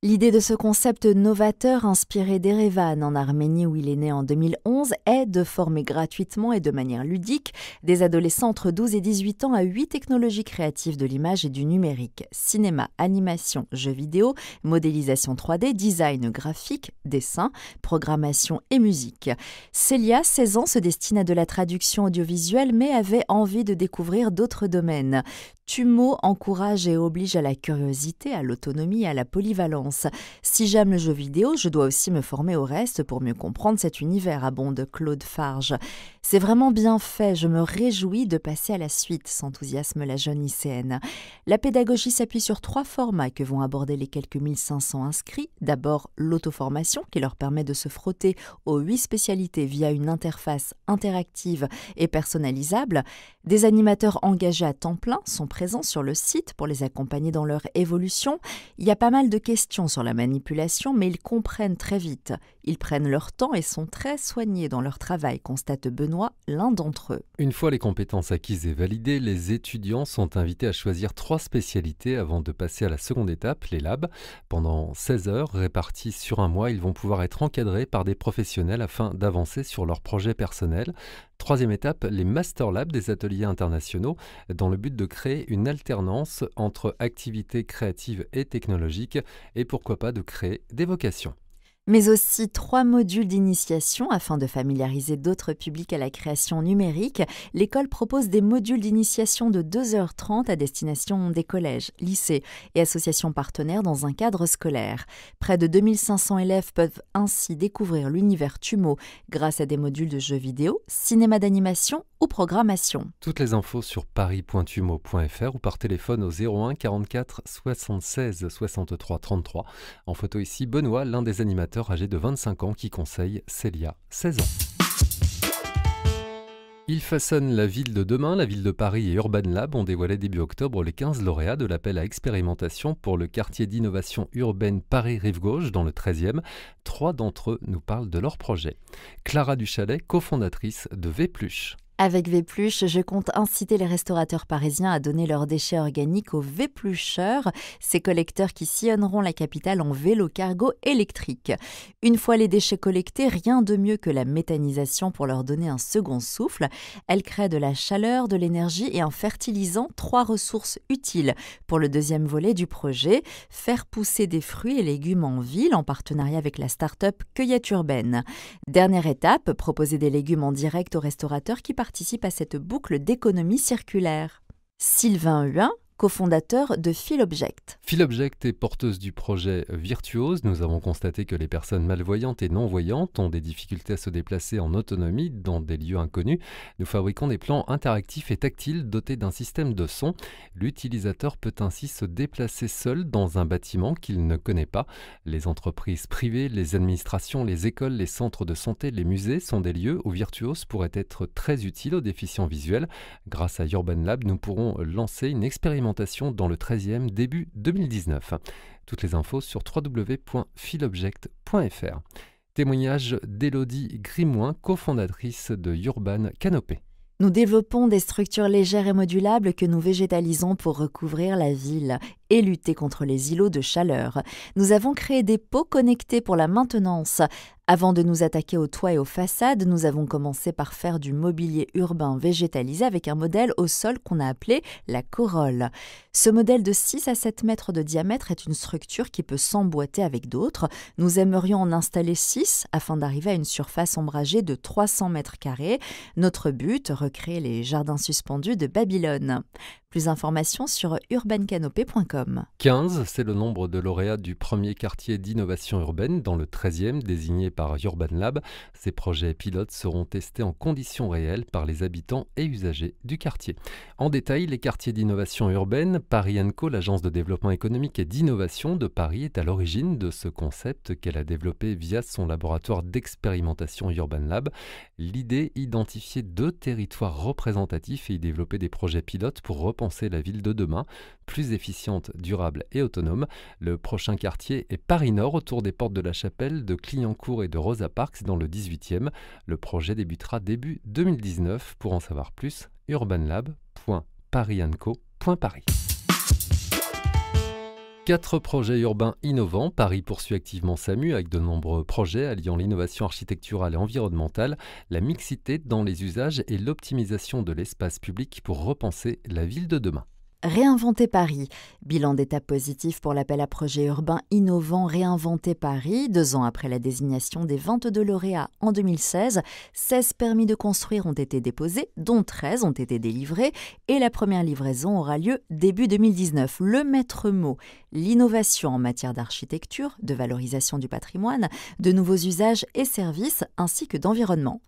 L'idée de ce concept novateur inspiré d'Erevan en Arménie où il est né en 2011 est de former gratuitement et de manière ludique des adolescents entre 12 et 18 ans à huit technologies créatives de l'image et du numérique cinéma, animation, jeux vidéo, modélisation 3D, design graphique, dessin, programmation et musique. Célia, 16 ans, se destine à de la traduction audiovisuelle mais avait envie de découvrir d'autres domaines. Tumo encourage et oblige à la curiosité, à l'autonomie à la polyvalence. Si j'aime le jeu vidéo, je dois aussi me former au reste pour mieux comprendre cet univers, abonde Claude Farge. C'est vraiment bien fait, je me réjouis de passer à la suite, s'enthousiasme la jeune lycéenne. La pédagogie s'appuie sur trois formats que vont aborder les quelques 1500 inscrits. D'abord, l'auto-formation qui leur permet de se frotter aux huit spécialités via une interface interactive et personnalisable. Des animateurs engagés à temps plein sont présents sur le site pour les accompagner dans leur évolution. Il y a pas mal de questions sur la manipulation, mais ils comprennent très vite. Ils prennent leur temps et sont très soignés dans leur travail, constate Benoît, l'un d'entre eux. Une fois les compétences acquises et validées, les étudiants sont invités à choisir trois spécialités avant de passer à la seconde étape, les labs. Pendant 16 heures, réparties sur un mois, ils vont pouvoir être encadrés par des professionnels afin d'avancer sur leurs projets personnels. Troisième étape, les Master Labs des ateliers internationaux, dans le but de créer une alternance entre activités créatives et technologiques et pourquoi pas de créer des vocations mais aussi trois modules d'initiation afin de familiariser d'autres publics à la création numérique. L'école propose des modules d'initiation de 2h30 à destination des collèges, lycées et associations partenaires dans un cadre scolaire. Près de 2500 élèves peuvent ainsi découvrir l'univers TUMO grâce à des modules de jeux vidéo, cinéma d'animation ou programmation. Toutes les infos sur paris.tumo.fr ou par téléphone au 01 44 76 63 33. En photo ici, Benoît, l'un des animateurs âgé de 25 ans qui conseille Célia, 16 ans. Il façonne la ville de demain. La ville de Paris et Urban Lab ont dévoilé début octobre les 15 lauréats de l'appel à expérimentation pour le quartier d'innovation urbaine Paris-Rive-Gauche dans le 13e. Trois d'entre eux nous parlent de leur projet. Clara Duchalet, cofondatrice de Vpluche. Avec Vépluche, je compte inciter les restaurateurs parisiens à donner leurs déchets organiques aux Véplucheurs, ces collecteurs qui sillonneront la capitale en vélo cargo électrique. Une fois les déchets collectés, rien de mieux que la méthanisation pour leur donner un second souffle. Elle crée de la chaleur, de l'énergie et un fertilisant, trois ressources utiles pour le deuxième volet du projet, faire pousser des fruits et légumes en ville en partenariat avec la start-up Cueillette Urbaine. Dernière étape, proposer des légumes en direct aux restaurateurs qui participent participe à cette boucle d'économie circulaire. Sylvain Huin, cofondateur de Philobject. Philobject est porteuse du projet Virtuose. Nous avons constaté que les personnes malvoyantes et non-voyantes ont des difficultés à se déplacer en autonomie dans des lieux inconnus. Nous fabriquons des plans interactifs et tactiles dotés d'un système de son. L'utilisateur peut ainsi se déplacer seul dans un bâtiment qu'il ne connaît pas. Les entreprises privées, les administrations, les écoles, les centres de santé, les musées sont des lieux où Virtuose pourrait être très utile aux déficients visuels. Grâce à Urban Lab, nous pourrons lancer une expérimentation dans le 13e début 2019. Toutes les infos sur www.philobject.fr. Témoignage d'Élodie Grimoin, cofondatrice de Urban Canopé. Nous développons des structures légères et modulables que nous végétalisons pour recouvrir la ville et lutter contre les îlots de chaleur. Nous avons créé des pots connectés pour la maintenance. Avant de nous attaquer aux toits et aux façades, nous avons commencé par faire du mobilier urbain végétalisé avec un modèle au sol qu'on a appelé la corolle. Ce modèle de 6 à 7 mètres de diamètre est une structure qui peut s'emboîter avec d'autres. Nous aimerions en installer 6 afin d'arriver à une surface ombragée de 300 mètres carrés. Notre but, recréer les jardins suspendus de Babylone. Plus d'informations sur urbancanopé.com. 15, c'est le nombre de lauréats du premier quartier d'innovation urbaine dans le 13e désigné par Urban Lab. Ces projets pilotes seront testés en conditions réelles par les habitants et usagers du quartier. En détail, les quartiers d'innovation urbaine, Paris Co, l'agence de développement économique et d'innovation de Paris, est à l'origine de ce concept qu'elle a développé via son laboratoire d'expérimentation Urban Lab. L'idée, identifier deux territoires représentatifs et y développer des projets pilotes pour penser la ville de demain, plus efficiente, durable et autonome. Le prochain quartier est Paris Nord, autour des portes de la Chapelle, de Clignancourt et de Rosa Parks dans le 18e. Le projet débutera début 2019. Pour en savoir plus, urbanlab.parianco.paris. Quatre projets urbains innovants. Paris poursuit activement SAMU avec de nombreux projets alliant l'innovation architecturale et environnementale, la mixité dans les usages et l'optimisation de l'espace public pour repenser la ville de demain. Réinventer Paris. Bilan d'étape positif pour l'appel à projet urbain innovant Réinventer Paris. Deux ans après la désignation des 22 lauréats en 2016, 16 permis de construire ont été déposés, dont 13 ont été délivrés, et la première livraison aura lieu début 2019. Le maître mot, l'innovation en matière d'architecture, de valorisation du patrimoine, de nouveaux usages et services, ainsi que d'environnement.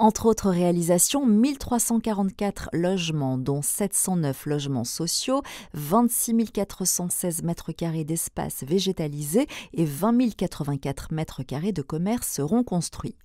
Entre autres réalisations, 1344 logements, dont 709 logements sociaux, 26 416 mètres carrés d'espace végétalisé et 20 084 mètres carrés de commerce seront construits.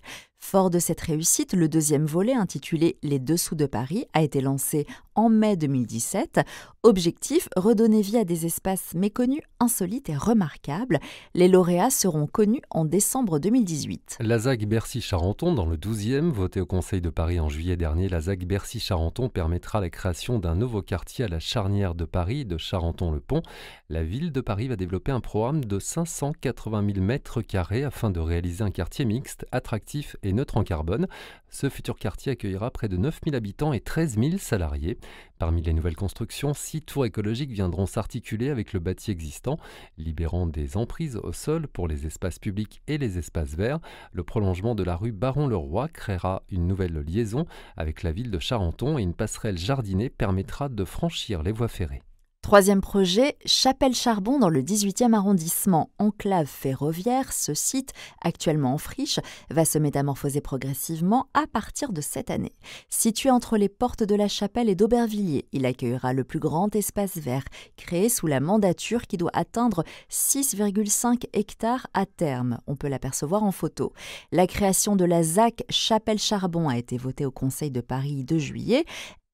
Fort de cette réussite, le deuxième volet intitulé Les Dessous de Paris a été lancé en mai 2017. Objectif, redonner vie à des espaces méconnus, insolites et remarquables. Les lauréats seront connus en décembre 2018. La ZAG Bercy-Charenton, dans le 12e, voté au Conseil de Paris en juillet dernier, la ZAG Bercy-Charenton permettra la création d'un nouveau quartier à la charnière de Paris, de Charenton-le-Pont. La ville de Paris va développer un programme de 580 000 mètres carrés afin de réaliser un quartier mixte, attractif et neutre en carbone. Ce futur quartier accueillera près de 9000 habitants et 13 000 salariés. Parmi les nouvelles constructions, six tours écologiques viendront s'articuler avec le bâti existant, libérant des emprises au sol pour les espaces publics et les espaces verts. Le prolongement de la rue Baron-le-Roi créera une nouvelle liaison avec la ville de Charenton et une passerelle jardinée permettra de franchir les voies ferrées. Troisième projet, Chapelle-Charbon dans le 18e arrondissement, enclave ferroviaire. Ce site, actuellement en friche, va se métamorphoser progressivement à partir de cette année. Situé entre les portes de la Chapelle et d'Aubervilliers, il accueillera le plus grand espace vert, créé sous la mandature qui doit atteindre 6,5 hectares à terme. On peut l'apercevoir en photo. La création de la ZAC Chapelle-Charbon a été votée au Conseil de Paris de juillet.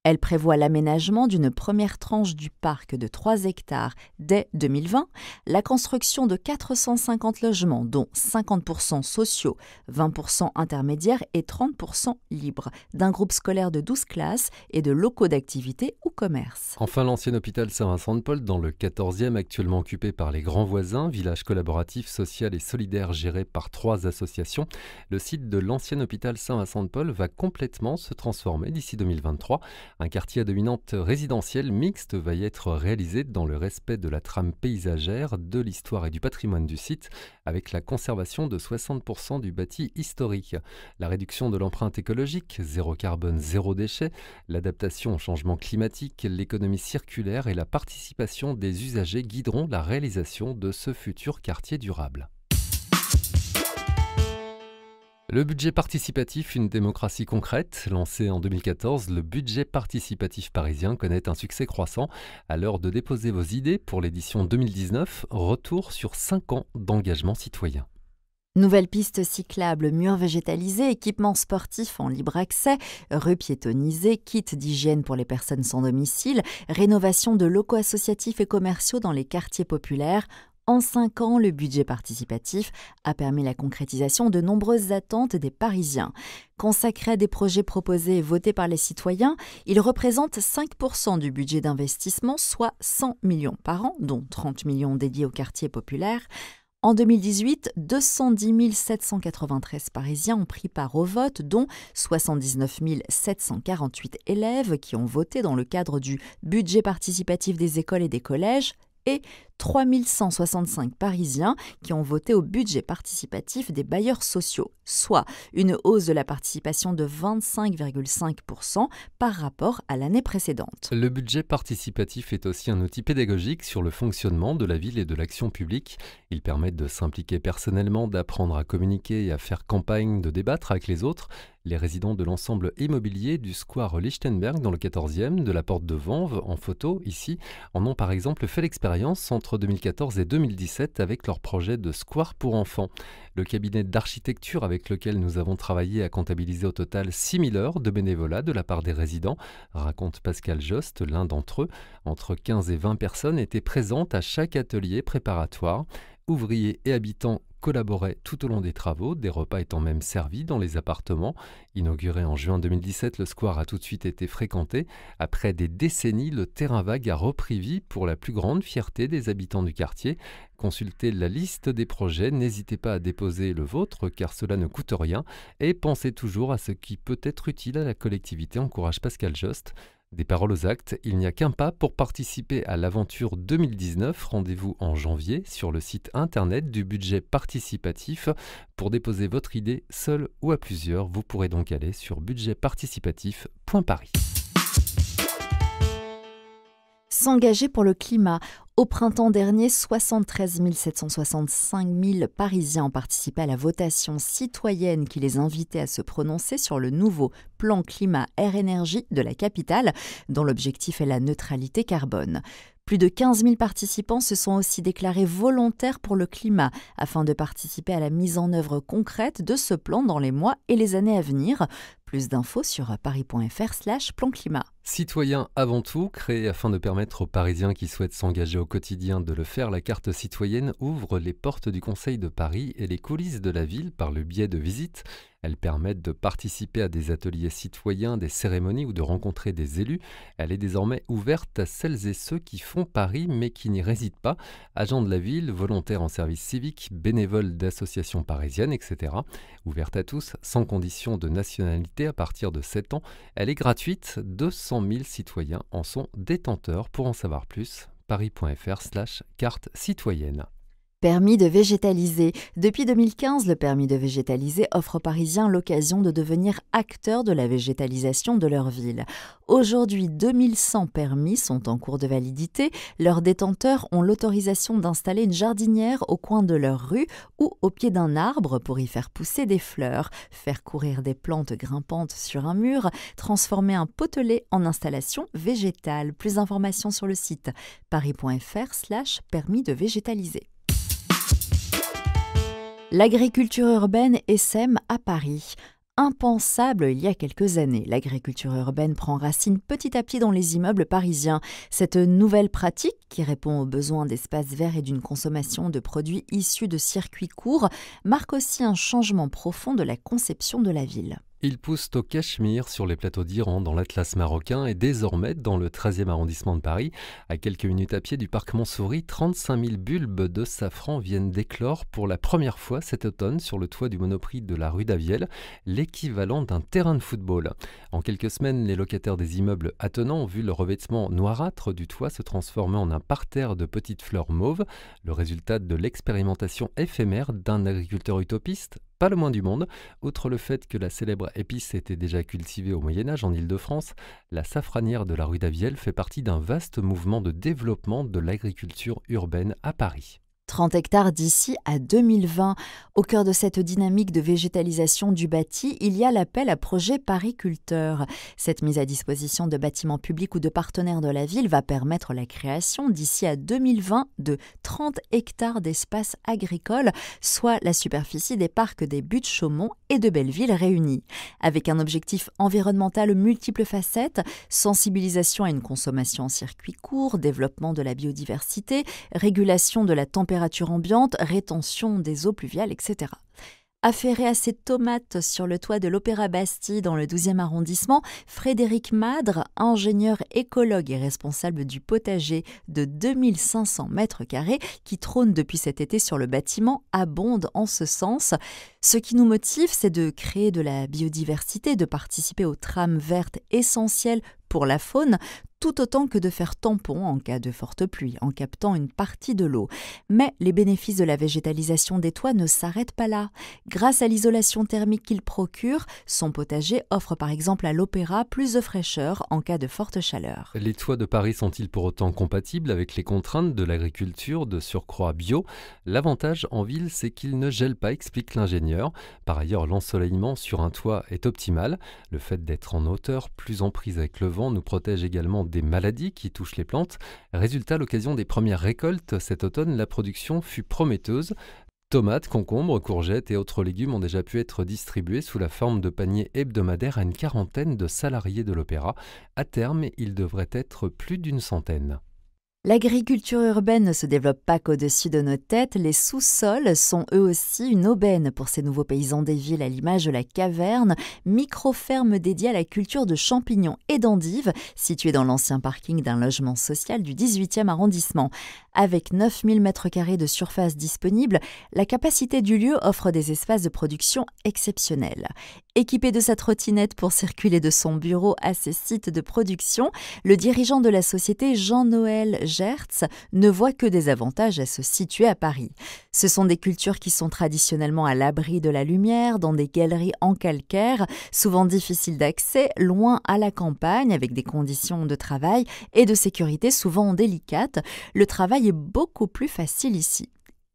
Elle prévoit l'aménagement d'une première tranche du parc de 3 hectares dès 2020, la construction de 450 logements, dont 50% sociaux, 20% intermédiaires et 30% libres, d'un groupe scolaire de 12 classes et de locaux d'activité ou commerce. Enfin, l'ancien hôpital Saint-Vincent-de-Paul, dans le 14e, actuellement occupé par les Grands Voisins, village collaboratif, social et solidaire géré par trois associations. Le site de l'ancien hôpital Saint-Vincent-de-Paul va complètement se transformer d'ici 2023 Un quartier à dominante résidentielle mixte va y être réalisé dans le respect de la trame paysagère, de l'histoire et du patrimoine du site, avec la conservation de 60% du bâti historique, la réduction de l'empreinte écologique, zéro carbone, zéro déchet, l'adaptation au changement climatique, l'économie circulaire et la participation des usagers guideront la réalisation de ce futur quartier durable. Le budget participatif, une démocratie concrète, lancé en 2014, le budget participatif parisien connaît un succès croissant. À l'heure de déposer vos idées pour l'édition 2019, retour sur 5 ans d'engagement citoyen. Nouvelles pistes cyclables, murs végétalisés, équipements sportifs en libre accès, rues piétonnisées, kits d'hygiène pour les personnes sans domicile, rénovation de locaux associatifs et commerciaux dans les quartiers populaires, en cinq ans, le budget participatif a permis la concrétisation de nombreuses attentes des Parisiens. Consacré à des projets proposés et votés par les citoyens, il représente 5% du budget d'investissement, soit 100 millions par an, dont 30 millions dédiés aux quartiers populaires. En 2018, 210 793 Parisiens ont pris part au vote, dont 79 748 élèves qui ont voté dans le cadre du budget participatif des écoles et des collèges et 3165 Parisiens qui ont voté au budget participatif des bailleurs sociaux, soit une hausse de la participation de 25,5% par rapport à l'année précédente. Le budget participatif est aussi un outil pédagogique sur le fonctionnement de la ville et de l'action publique. Il permet de s'impliquer personnellement, d'apprendre à communiquer et à faire campagne, de débattre avec les autres. Les résidents de l'ensemble immobilier du square Lichtenberg dans le 14e, de la porte de Vanves en photo ici, en ont par exemple fait l'expérience entre 2014 et 2017 avec leur projet de square pour enfants. Le cabinet d'architecture avec lequel nous avons travaillé a comptabilisé au total 6000 heures de bénévolat de la part des résidents, raconte Pascal Jost, l'un d'entre eux. Entre 15 et 20 personnes étaient présentes à chaque atelier préparatoire. Ouvriers et habitants collaboraient tout au long des travaux, des repas étant même servis dans les appartements. Inauguré en juin 2017, le square a tout de suite été fréquenté. Après des décennies, le terrain vague a repris vie pour la plus grande fierté des habitants du quartier. Consultez la liste des projets, n'hésitez pas à déposer le vôtre car cela ne coûte rien et pensez toujours à ce qui peut être utile à la collectivité, encourage Pascal Jost. Des paroles aux actes, il n'y a qu'un pas pour participer à l'aventure 2019. Rendez-vous en janvier sur le site internet du budget participatif. Pour déposer votre idée, seul ou à plusieurs, vous pourrez donc aller sur budgetparticipatif.paris. S'engager pour le climat. Au printemps dernier, 73 765 000 Parisiens ont participé à la votation citoyenne qui les invitait à se prononcer sur le nouveau plan climat-air-énergie de la capitale, dont l'objectif est la neutralité carbone. Plus de 15 000 participants se sont aussi déclarés volontaires pour le climat afin de participer à la mise en œuvre concrète de ce plan dans les mois et les années à venir. Plus d'infos sur paris.fr slash plan climat. Citoyen avant tout, créé afin de permettre aux Parisiens qui souhaitent s'engager au quotidien de le faire, la carte citoyenne ouvre les portes du Conseil de Paris et les coulisses de la ville par le biais de visites. Elles permettent de participer à des ateliers citoyens, des cérémonies ou de rencontrer des élus. Elle est désormais ouverte à celles et ceux qui font Paris mais qui n'y résident pas, agents de la ville, volontaires en service civique, bénévoles d'associations parisiennes, etc. Ouverte à tous, sans condition de nationalité à partir de 7 ans, elle est gratuite. 200 000 citoyens en sont détenteurs. Pour en savoir plus, paris.fr slash carte citoyenne. Permis de végétaliser. Depuis 2015, le permis de végétaliser offre aux Parisiens l'occasion de devenir acteurs de la végétalisation de leur ville. Aujourd'hui, 2100 permis sont en cours de validité. Leurs détenteurs ont l'autorisation d'installer une jardinière au coin de leur rue ou au pied d'un arbre pour y faire pousser des fleurs, faire courir des plantes grimpantes sur un mur, transformer un potelet en installation végétale. Plus d'informations sur le site paris.fr slash permis de végétaliser. L'agriculture urbaine essaime à Paris. Impensable il y a quelques années, l'agriculture urbaine prend racine petit à petit dans les immeubles parisiens. Cette nouvelle pratique, qui répond aux besoins d'espaces verts et d'une consommation de produits issus de circuits courts, marque aussi un changement profond de la conception de la ville. Ils poussent au Cachemire sur les plateaux d'Iran dans l'Atlas marocain et désormais dans le 13e arrondissement de Paris. À quelques minutes à pied du parc Montsouris, 35 000 bulbes de safran viennent d'éclore pour la première fois cet automne sur le toit du Monoprix de la rue d'Aviel, l'équivalent d'un terrain de football. En quelques semaines, les locataires des immeubles attenants ont vu le revêtement noirâtre du toit se transformer en un parterre de petites fleurs mauves, le résultat de l'expérimentation éphémère d'un agriculteur utopiste pas le moins du monde. Outre le fait que la célèbre épice était déjà cultivée au Moyen Âge en Île-de-France, la safranière de la rue d'Aviel fait partie d'un vaste mouvement de développement de l'agriculture urbaine à Paris. 30 hectares d'ici à 2020. Au cœur de cette dynamique de végétalisation du bâti, il y a l'appel à projet pariculteur. Cette mise à disposition de bâtiments publics ou de partenaires de la ville va permettre la création d'ici à 2020 de 30 hectares d'espaces agricoles, soit la superficie des parcs des Buttes-Chaumont et de Belleville réunis. Avec un objectif environnemental multiples facettes, sensibilisation à une consommation en circuit court, développement de la biodiversité, régulation de la température ambiante, rétention des eaux pluviales, etc. Affairé à ses tomates sur le toit de l'Opéra Bastille dans le 12e arrondissement, Frédéric Madre, ingénieur écologue et responsable du potager de 2500 mètres carrés qui trône depuis cet été sur le bâtiment, abonde en ce sens. Ce qui nous motive, c'est de créer de la biodiversité, de participer aux trames vertes essentielles pour la faune, tout autant que de faire tampon en cas de forte pluie, en captant une partie de l'eau. Mais les bénéfices de la végétalisation des toits ne s'arrêtent pas là. Grâce à l'isolation thermique qu'il procure, son potager offre par exemple à l'opéra plus de fraîcheur en cas de forte chaleur. Les toits de Paris sont-ils pour autant compatibles avec les contraintes de l'agriculture de surcroît bio? L'avantage en ville, c'est qu'ils ne gèlent pas, explique l'ingénieur. Par ailleurs, l'ensoleillement sur un toit est optimal. Le fait d'être en hauteur, plus en prise avec le vent, nous protège également des maladies qui touchent les plantes. Résultat, l'occasion des premières récoltes cet automne, la production fut prometteuse. Tomates, concombres, courgettes et autres légumes ont déjà pu être distribués sous la forme de paniers hebdomadaires à une quarantaine de salariés de l'opéra. À terme, il devrait être plus d'une centaine. L'agriculture urbaine ne se développe pas qu'au-dessus de nos têtes, les sous-sols sont eux aussi une aubaine pour ces nouveaux paysans des villes à l'image de la caverne, micro-ferme dédiée à la culture de champignons et d'endives, située dans l'ancien parking d'un logement social du 18e arrondissement. Avec 9000 m2 de surface disponible, la capacité du lieu offre des espaces de production exceptionnels. Équipé de sa trottinette pour circuler de son bureau à ses sites de production, le dirigeant de la société Jean-Noël Gertz ne voit que des avantages à se situer à Paris. Ce sont des cultures qui sont traditionnellement à l'abri de la lumière, dans des galeries en calcaire, souvent difficiles d'accès, loin à la campagne, avec des conditions de travail et de sécurité souvent délicates. Le travail est beaucoup plus facile ici.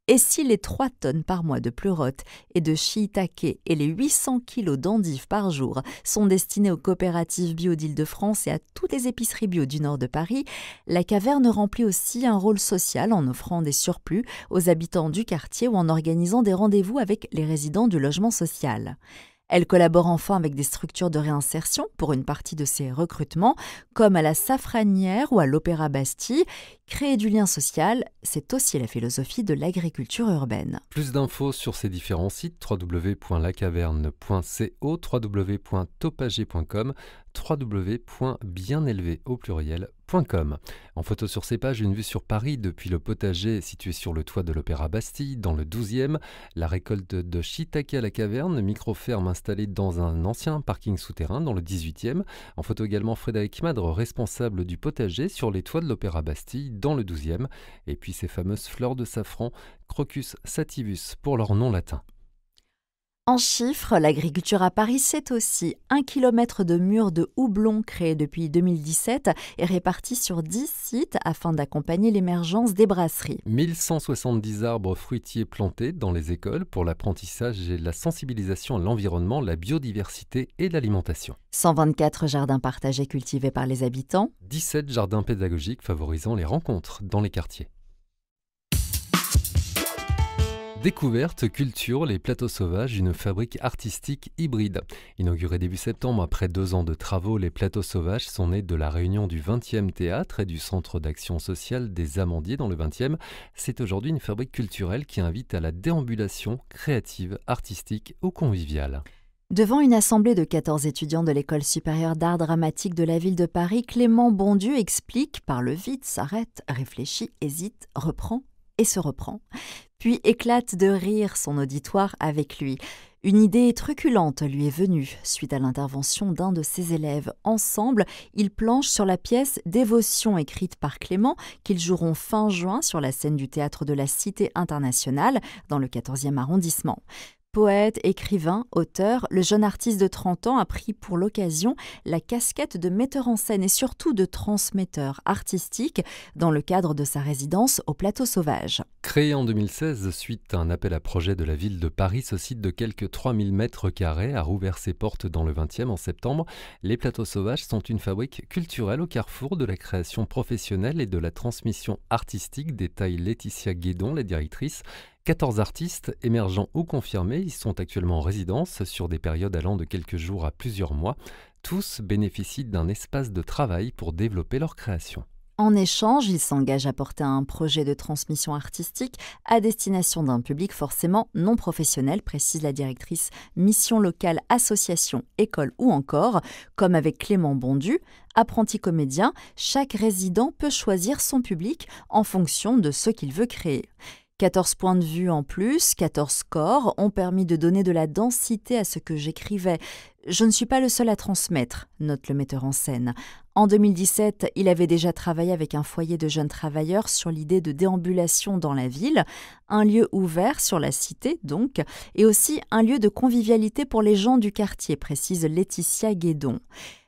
Et si les 3 tonnes par mois de pleurotes et de shiitake et les 800 kilos d'endives par jour sont destinés aux coopératives bio d'Île-de-France et à toutes les épiceries bio du nord de Paris, la caverne remplit aussi un rôle social en offrant des surplus aux habitants du quartier ou en organisant des rendez-vous avec les résidents du logement social. Elle collabore enfin avec des structures de réinsertion pour une partie de ses recrutements, comme à la Safranière ou à l'Opéra Bastille. Créer du lien social, c'est aussi la philosophie de l'agriculture urbaine. Plus d'infos sur ces différents sites www.lacaverne.co, www.topager.com, www.bienélevé au pluriel en photo sur ces pages, une vue sur Paris depuis le potager situé sur le toit de l'Opéra Bastille, dans le 12e, la récolte de shiitake à la caverne, micro-ferme installée dans un ancien parking souterrain dans le 18e. En photo également Frédéric Madre, responsable du potager sur les toits de l'Opéra Bastille, dans le 12e. Et puis ces fameuses fleurs de safran, Crocus sativus pour leur nom latin. En chiffres, l'agriculture à Paris, c'est aussi un kilomètre de murs de houblon créés depuis 2017 et répartis sur 10 sites afin d'accompagner l'émergence des brasseries. 1170 arbres fruitiers plantés dans les écoles pour l'apprentissage et la sensibilisation à l'environnement, la biodiversité et l'alimentation. 124 jardins partagés cultivés par les habitants. 17 jardins pédagogiques favorisant les rencontres dans les quartiers. Découverte, culture, les plateaux sauvages, une fabrique artistique hybride. Inaugurée début septembre après deux ans de travaux, les plateaux sauvages sont nés de la réunion du 20e théâtre et du centre d'action sociale des Amandiers dans le 20e. C'est aujourd'hui une fabrique culturelle qui invite à la déambulation créative, artistique ou conviviale. Devant une assemblée de 14 étudiants de l'École supérieure d'art dramatique de la ville de Paris, Clément Bondieu explique, parle vite, s'arrête, réfléchit, hésite, reprend et se reprend. Puis éclate de rire son auditoire avec lui. Une idée truculente lui est venue suite à l'intervention d'un de ses élèves. Ensemble, ils planchent sur la pièce Dévotion écrite par Clément qu'ils joueront fin juin sur la scène du théâtre de la Cité internationale dans le 14e arrondissement. Poète, écrivain, auteur, le jeune artiste de 30 ans a pris pour l'occasion la casquette de metteur en scène et surtout de transmetteur artistique dans le cadre de sa résidence au Plateau Sauvage. Créé en 2016 suite à un appel à projet de la ville de Paris, ce site de quelques 3000 mètres carrés a rouvert ses portes dans le 20e en septembre. Les Plateaux Sauvages sont une fabrique culturelle au carrefour de la création professionnelle et de la transmission artistique, détaille Laetitia Guédon, la directrice. 14 artistes, émergents ou confirmés, y sont actuellement en résidence sur des périodes allant de quelques jours à plusieurs mois. Tous bénéficient d'un espace de travail pour développer leur création. En échange, ils s'engagent à porter un projet de transmission artistique à destination d'un public forcément non professionnel, précise la directrice mission locale, association, école ou encore, comme avec Clément Bondu, apprenti comédien, chaque résident peut choisir son public en fonction de ce qu'il veut créer. 14 points de vue en plus, 14 corps ont permis de donner de la densité à ce que j'écrivais. Je ne suis pas le seul à transmettre, note le metteur en scène. En 2017, il avait déjà travaillé avec un foyer de jeunes travailleurs sur l'idée de déambulation dans la ville, un lieu ouvert sur la cité donc, et aussi un lieu de convivialité pour les gens du quartier, précise Laetitia Guédon.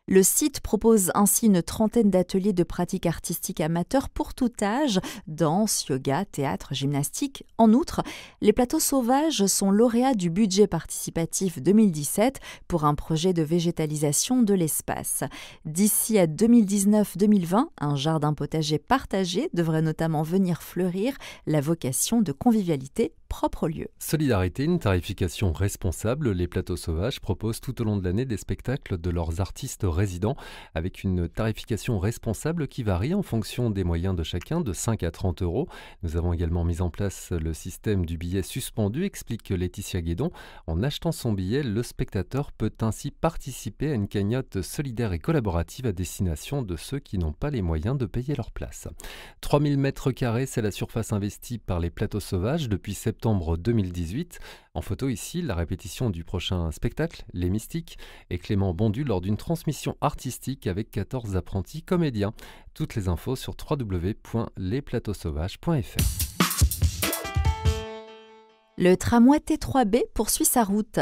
Le site propose ainsi une trentaine d'ateliers de pratiques artistiques amateurs pour tout âge, danse, yoga, théâtre, gymnastique. En outre, les plateaux sauvages sont lauréats du budget participatif 2017 pour un projet de végétalisation de l'espace. D'ici à 2019-2020, un jardin potager partagé devrait notamment venir fleurir la vocation de convivialité propre lieu. Solidarité, une tarification responsable. Les plateaux sauvages proposent tout au long de l'année des spectacles de leurs artistes résidents avec une tarification responsable qui varie en fonction des moyens de chacun de 5 à 30 euros. Nous avons également mis en place le système du billet suspendu, explique Laetitia Guédon. En achetant son billet, le spectateur peut ainsi participer à une cagnotte solidaire et collaborative à destination de ceux qui n'ont pas les moyens de payer leur place. 3000 mètres carrés, c'est la surface investie par les plateaux sauvages depuis septembre septembre 2018. En photo ici, la répétition du prochain spectacle, Les Mystiques, et Clément Bondu lors d'une transmission artistique avec 14 apprentis comédiens. Toutes les infos sur www.lesplateausauvages.fr. Le tramway T3B poursuit sa route.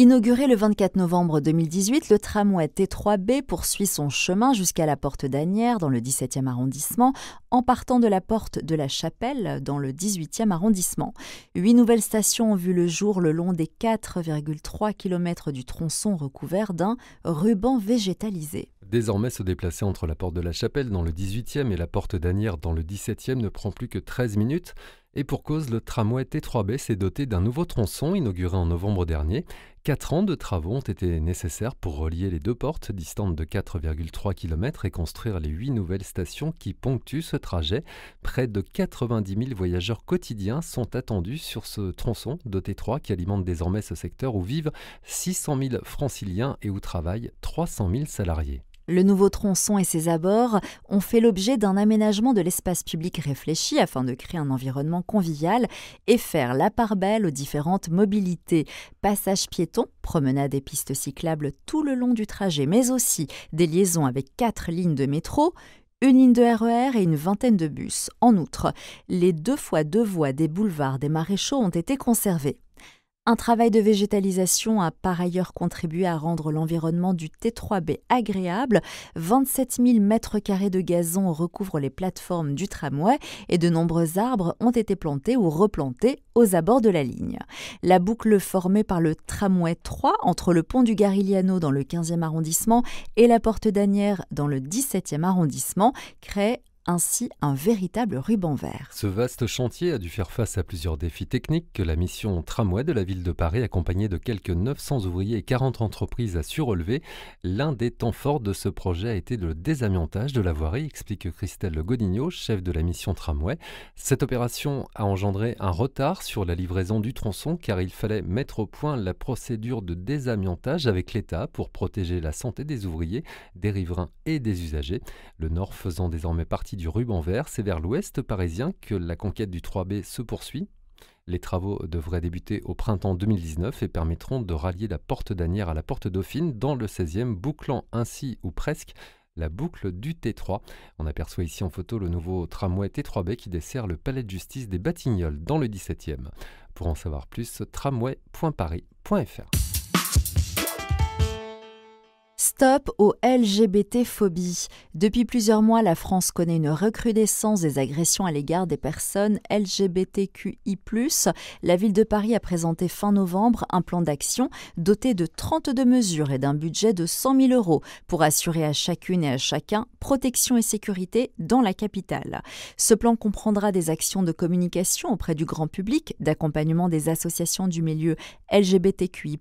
Inauguré le 24 novembre 2018, le tramway T3B poursuit son chemin jusqu'à la porte d'Anières dans le 17e arrondissement, en partant de la porte de la Chapelle dans le 18e arrondissement. Huit nouvelles stations ont vu le jour le long des 4,3 km du tronçon recouvert d'un ruban végétalisé. Désormais, se déplacer entre la porte de la Chapelle dans le 18e et la porte d'Anières dans le 17e ne prend plus que 13 minutes. Et pour cause, le tramway T3B s'est doté d'un nouveau tronçon inauguré en novembre dernier. Quatre ans de travaux ont été nécessaires pour relier les deux portes distantes de 4,3 km et construire les huit nouvelles stations qui ponctuent ce trajet. Près de 90 000 voyageurs quotidiens sont attendus sur ce tronçon de T3 qui alimente désormais ce secteur où vivent 600 000 franciliens et où travaillent 300 000 salariés. Le nouveau tronçon et ses abords ont fait l'objet d'un aménagement de l'espace public réfléchi afin de créer un environnement convivial et faire la part belle aux différentes mobilités. Passages piétons, promenades et pistes cyclables tout le long du trajet, mais aussi des liaisons avec quatre lignes de métro, une ligne de RER e et une vingtaine de bus. En outre, les deux fois deux voies des boulevards des maréchaux ont été conservées. Un travail de végétalisation a par ailleurs contribué à rendre l'environnement du T3B agréable. 27 000 mètres carrés de gazon recouvrent les plateformes du tramway et de nombreux arbres ont été plantés ou replantés aux abords de la ligne. La boucle formée par le tramway 3 entre le pont du Garigliano dans le 15e arrondissement et la porte d'Anières dans le 17e arrondissement crée ainsi un véritable ruban vert. Ce vaste chantier a dû faire face à plusieurs défis techniques que la mission Tramway de la ville de Paris, accompagnée de quelques 900 ouvriers et 40 entreprises, a su relever. L'un des temps forts de ce projet a été le désamiantage de la voirie, explique Christelle Godinho, chef de la mission Tramway. Cette opération a engendré un retard sur la livraison du tronçon car il fallait mettre au point la procédure de désamiantage avec l'État pour protéger la santé des ouvriers, des riverains et des usagers. Le Nord faisant désormais partie du ruban vert, c'est vers l'ouest parisien que la conquête du 3B se poursuit. Les travaux devraient débuter au printemps 2019 et permettront de rallier la porte d'Anière à la porte Dauphine dans le 16e, bouclant ainsi ou presque la boucle du T3. On aperçoit ici en photo le nouveau tramway T3B qui dessert le palais de justice des Batignolles dans le 17e. Pour en savoir plus, tramway.paris.fr. Stop aux LGBT-phobies. Depuis plusieurs mois, la France connaît une recrudescence des agressions à l'égard des personnes LGBTQI. La ville de Paris a présenté fin novembre un plan d'action doté de 32 mesures et d'un budget de 100 000 euros pour assurer à chacune et à chacun protection et sécurité dans la capitale. Ce plan comprendra des actions de communication auprès du grand public, d'accompagnement des associations du milieu LGBTQI,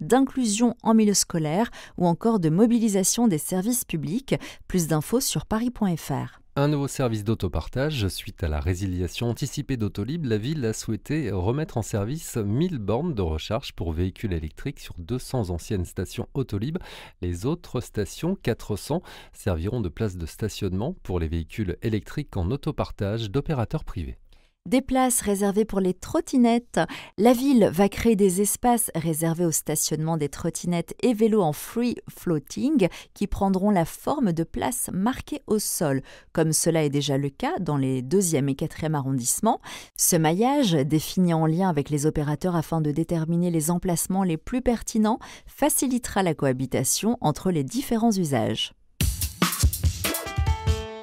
d'inclusion en milieu scolaire ou encore de mobilisation des services publics. Plus d'infos sur paris.fr. Un nouveau service d'autopartage. Suite à la résiliation anticipée d'Autolib, la ville a souhaité remettre en service 1000 bornes de recharge pour véhicules électriques sur 200 anciennes stations Autolib. Les autres stations, 400, serviront de place de stationnement pour les véhicules électriques en autopartage d'opérateurs privés. Des places réservées pour les trottinettes. La ville va créer des espaces réservés au stationnement des trottinettes et vélos en free floating qui prendront la forme de places marquées au sol, comme cela est déjà le cas dans les 2e et 4e arrondissements. Ce maillage, défini en lien avec les opérateurs afin de déterminer les emplacements les plus pertinents, facilitera la cohabitation entre les différents usages.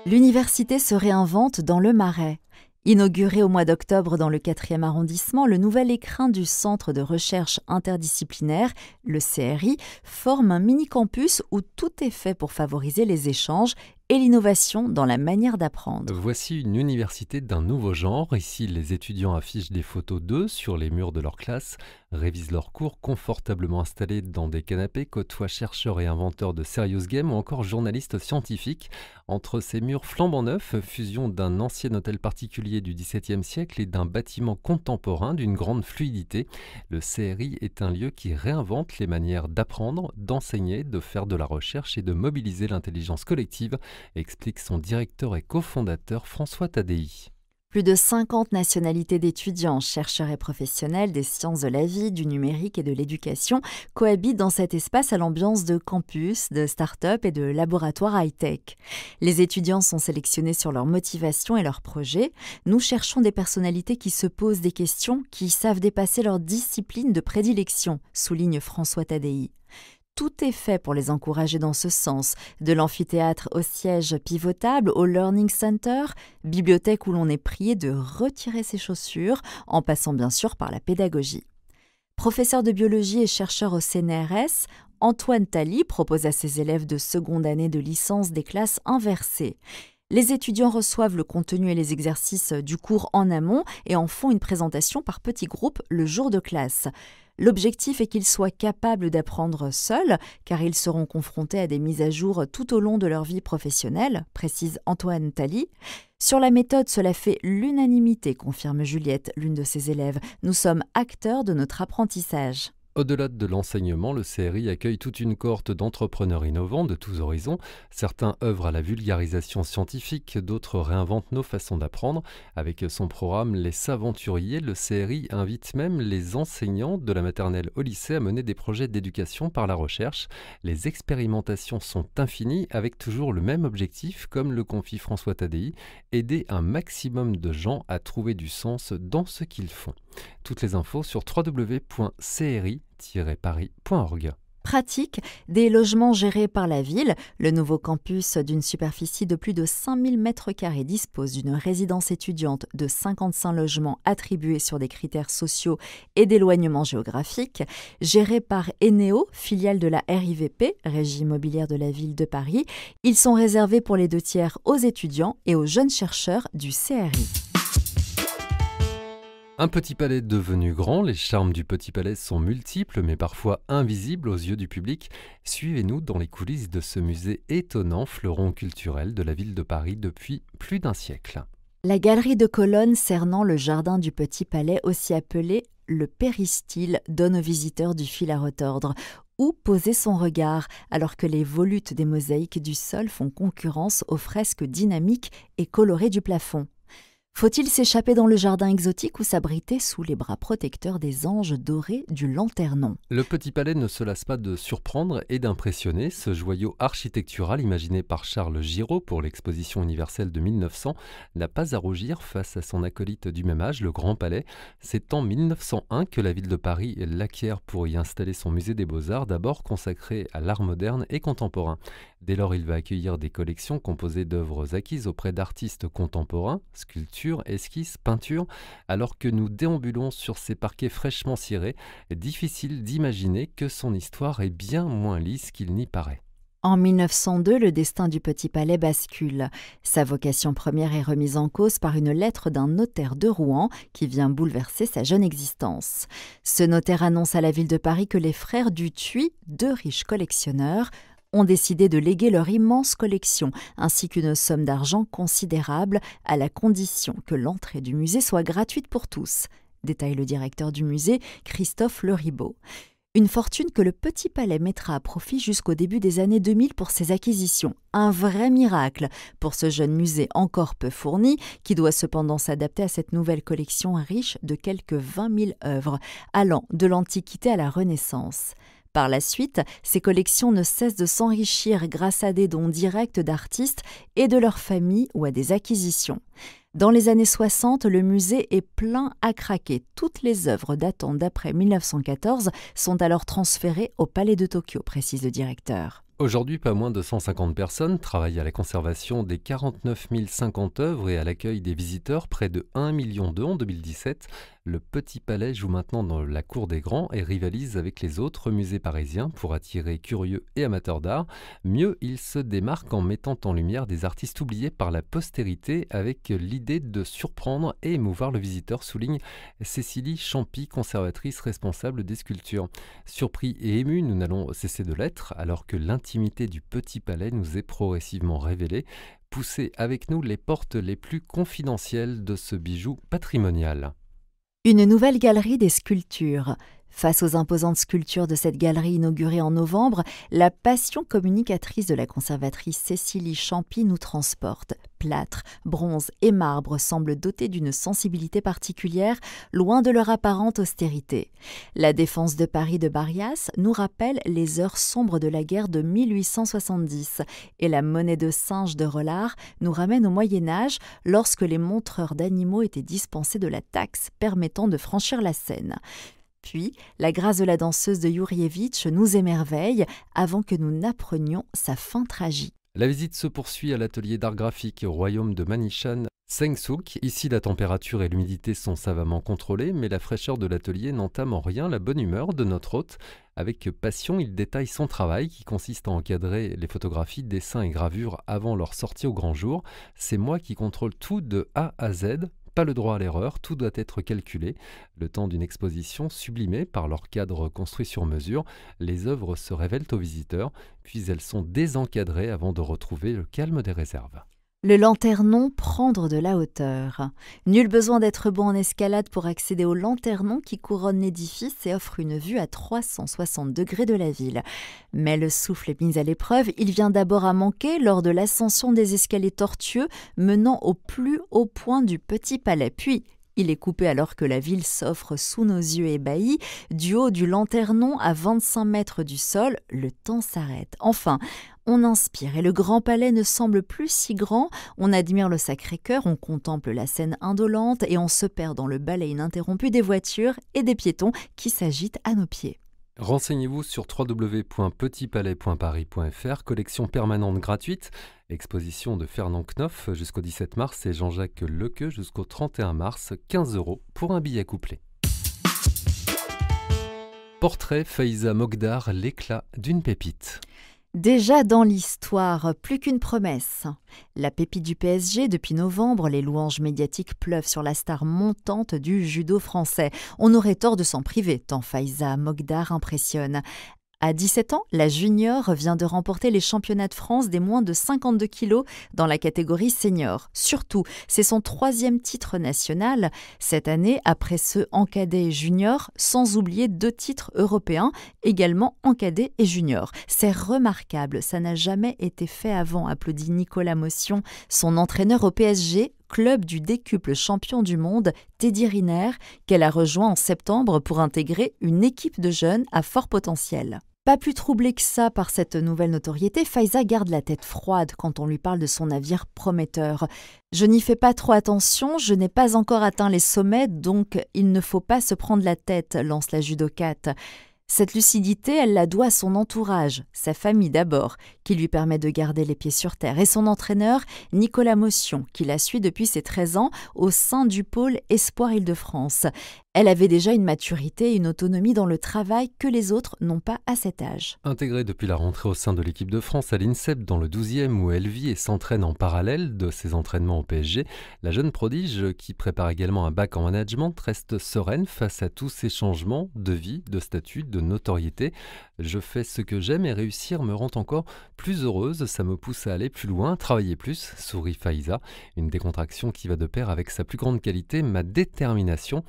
L'université se réinvente dans le Marais. Inauguré au mois d'octobre dans le 4e arrondissement, le nouvel écrin du Centre de recherche interdisciplinaire, le CRI, forme un mini-campus où tout est fait pour favoriser les échanges et l'innovation dans la manière d'apprendre. Voici une université d'un nouveau genre. Ici, les étudiants affichent des photos d'eux sur les murs de leur classe, révisent leurs cours confortablement installés dans des canapés, côtoient chercheurs et inventeurs de serious games ou encore journalistes scientifiques. Entre ces murs flambant neufs, fusion d'un ancien hôtel particulier du XVIIe siècle et d'un bâtiment contemporain d'une grande fluidité, le CRI est un lieu qui réinvente les manières d'apprendre, d'enseigner, de faire de la recherche et de mobiliser l'intelligence collective explique son directeur et cofondateur François Tadei. Plus de 50 nationalités d'étudiants, chercheurs et professionnels des sciences de la vie, du numérique et de l'éducation cohabitent dans cet espace à l'ambiance de campus, de start-up et de laboratoire high-tech. Les étudiants sont sélectionnés sur leur motivation et leurs projets. Nous cherchons des personnalités qui se posent des questions, qui savent dépasser leur discipline de prédilection, souligne François Tadei tout est fait pour les encourager dans ce sens, de l'amphithéâtre au siège pivotable au Learning Center, bibliothèque où l'on est prié de retirer ses chaussures, en passant bien sûr par la pédagogie. Professeur de biologie et chercheur au CNRS, Antoine Tally propose à ses élèves de seconde année de licence des classes inversées. Les étudiants reçoivent le contenu et les exercices du cours en amont et en font une présentation par petits groupes le jour de classe. L'objectif est qu'ils soient capables d'apprendre seuls, car ils seront confrontés à des mises à jour tout au long de leur vie professionnelle, précise Antoine Tally. Sur la méthode, cela fait l'unanimité, confirme Juliette, l'une de ses élèves. Nous sommes acteurs de notre apprentissage. Au-delà de l'enseignement, le CRI accueille toute une cohorte d'entrepreneurs innovants de tous horizons. Certains œuvrent à la vulgarisation scientifique, d'autres réinventent nos façons d'apprendre. Avec son programme Les Saventuriers, le CRI invite même les enseignants de la maternelle au lycée à mener des projets d'éducation par la recherche. Les expérimentations sont infinies avec toujours le même objectif, comme le confie François Tadei, aider un maximum de gens à trouver du sens dans ce qu'ils font. Toutes les infos sur www.cri-paris.org. Pratique, des logements gérés par la ville. Le nouveau campus d'une superficie de plus de 5000 m2 dispose d'une résidence étudiante de 55 logements attribués sur des critères sociaux et d'éloignement géographique. Géré par Eneo, filiale de la RIVP, Régie immobilière de la ville de Paris, ils sont réservés pour les deux tiers aux étudiants et aux jeunes chercheurs du CRI. Un petit palais devenu grand, les charmes du petit palais sont multiples mais parfois invisibles aux yeux du public. Suivez-nous dans les coulisses de ce musée étonnant, fleuron culturel de la ville de Paris depuis plus d'un siècle. La galerie de colonnes cernant le jardin du petit palais, aussi appelé le péristyle, donne aux visiteurs du fil à retordre, où poser son regard alors que les volutes des mosaïques du sol font concurrence aux fresques dynamiques et colorées du plafond? Faut-il s'échapper dans le jardin exotique ou s'abriter sous les bras protecteurs des anges dorés du Lanternon Le Petit Palais ne se lasse pas de surprendre et d'impressionner. Ce joyau architectural imaginé par Charles Giraud pour l'exposition universelle de 1900 n'a pas à rougir face à son acolyte du même âge, le Grand Palais. C'est en 1901 que la ville de Paris l'acquiert pour y installer son musée des beaux-arts, d'abord consacré à l'art moderne et contemporain. Dès lors, il va accueillir des collections composées d'œuvres acquises auprès d'artistes contemporains, sculptures, esquisses, peintures. Alors que nous déambulons sur ces parquets fraîchement cirés, difficile d'imaginer que son histoire est bien moins lisse qu'il n'y paraît. En 1902, le destin du Petit Palais bascule. Sa vocation première est remise en cause par une lettre d'un notaire de Rouen qui vient bouleverser sa jeune existence. Ce notaire annonce à la ville de Paris que les frères Dutuy, deux riches collectionneurs, ont décidé de léguer leur immense collection ainsi qu'une somme d'argent considérable à la condition que l'entrée du musée soit gratuite pour tous, détaille le directeur du musée, Christophe Leribaud. Une fortune que le Petit Palais mettra à profit jusqu'au début des années 2000 pour ses acquisitions. Un vrai miracle pour ce jeune musée encore peu fourni, qui doit cependant s'adapter à cette nouvelle collection riche de quelques 20 000 œuvres, allant de l'Antiquité à la Renaissance. Par la suite, ces collections ne cessent de s'enrichir grâce à des dons directs d'artistes et de leurs familles ou à des acquisitions. Dans les années 60, le musée est plein à craquer. Toutes les œuvres datant d'après 1914 sont alors transférées au Palais de Tokyo, précise le directeur. Aujourd'hui, pas moins de 150 personnes travaillent à la conservation des 49 050 œuvres et à l'accueil des visiteurs, près de 1 million d'eux en 2017. Le Petit Palais joue maintenant dans la cour des grands et rivalise avec les autres musées parisiens pour attirer curieux et amateurs d'art. Mieux, il se démarque en mettant en lumière des artistes oubliés par la postérité avec l'idée de surprendre et émouvoir le visiteur, souligne Cécilie Champy, conservatrice responsable des sculptures. Surpris et ému, nous n'allons cesser de l'être alors que l'intimité du Petit Palais nous est progressivement révélée. Poussez avec nous les portes les plus confidentielles de ce bijou patrimonial. Une nouvelle galerie des sculptures. Face aux imposantes sculptures de cette galerie inaugurée en novembre, la passion communicatrice de la conservatrice Cécilie Champy nous transporte. Plâtre, bronze et marbre semblent dotés d'une sensibilité particulière, loin de leur apparente austérité. La défense de Paris de Barias nous rappelle les heures sombres de la guerre de 1870, et la monnaie de singe de Relard nous ramène au Moyen Âge, lorsque les montreurs d'animaux étaient dispensés de la taxe permettant de franchir la Seine. Puis, la grâce de la danseuse de Yurievitch nous émerveille avant que nous n'apprenions sa fin tragique. La visite se poursuit à l'atelier d'art graphique au royaume de Manishan, Sengsuk. Ici, la température et l'humidité sont savamment contrôlées, mais la fraîcheur de l'atelier n'entame en rien la bonne humeur de notre hôte. Avec passion, il détaille son travail qui consiste à encadrer les photographies, dessins et gravures avant leur sortie au grand jour. C'est moi qui contrôle tout de A à Z, pas le droit à l'erreur, tout doit être calculé. Le temps d'une exposition sublimée par leur cadre construit sur mesure, les œuvres se révèlent aux visiteurs, puis elles sont désencadrées avant de retrouver le calme des réserves. Le lanternon prendre de la hauteur. Nul besoin d'être bon en escalade pour accéder au lanternon qui couronne l'édifice et offre une vue à 360 degrés de la ville. Mais le souffle est mis à l'épreuve, il vient d'abord à manquer lors de l'ascension des escaliers tortueux menant au plus haut point du petit palais. Puis, il est coupé alors que la ville s'offre sous nos yeux ébahis. Du haut du lanternon à 25 mètres du sol, le temps s'arrête. Enfin, on inspire et le grand palais ne semble plus si grand. On admire le Sacré-Cœur, on contemple la scène indolente et on se perd dans le balai ininterrompu des voitures et des piétons qui s'agitent à nos pieds. Renseignez-vous sur www.petitpalais.paris.fr, collection permanente gratuite, exposition de Fernand Knopf jusqu'au 17 mars et Jean-Jacques Lequeux jusqu'au 31 mars, 15 euros pour un billet couplé. Portrait Faïza Mogdar, l'éclat d'une pépite. Déjà dans l'histoire, plus qu'une promesse. La pépite du PSG, depuis novembre, les louanges médiatiques pleuvent sur la star montante du judo français. On aurait tort de s'en priver, tant Faiza Mogdar impressionne. À 17 ans, la junior vient de remporter les championnats de France des moins de 52 kilos dans la catégorie senior. Surtout, c'est son troisième titre national cette année après ceux en cadet et junior, sans oublier deux titres européens, également en cadet et junior. C'est remarquable, ça n'a jamais été fait avant, applaudit Nicolas Motion, son entraîneur au PSG, club du décuple champion du monde, Teddy Riner, qu'elle a rejoint en septembre pour intégrer une équipe de jeunes à fort potentiel. Pas plus troublé que ça par cette nouvelle notoriété, Faiza garde la tête froide quand on lui parle de son navire prometteur. Je n'y fais pas trop attention, je n'ai pas encore atteint les sommets, donc il ne faut pas se prendre la tête, lance la judocate. Cette lucidité, elle la doit à son entourage, sa famille d'abord, qui lui permet de garder les pieds sur terre, et son entraîneur, Nicolas Motion, qui la suit depuis ses 13 ans au sein du pôle Espoir Île-de-France. Elle avait déjà une maturité et une autonomie dans le travail que les autres n'ont pas à cet âge. Intégrée depuis la rentrée au sein de l'équipe de France à l'INSEP dans le 12e où elle vit et s'entraîne en parallèle de ses entraînements au PSG, la jeune prodige qui prépare également un bac en management reste sereine face à tous ces changements de vie, de statut, de notoriété. Je fais ce que j'aime et réussir me rend encore plus heureuse, ça me pousse à aller plus loin, travailler plus, sourit Faïza, une décontraction qui va de pair avec sa plus grande qualité, ma détermination.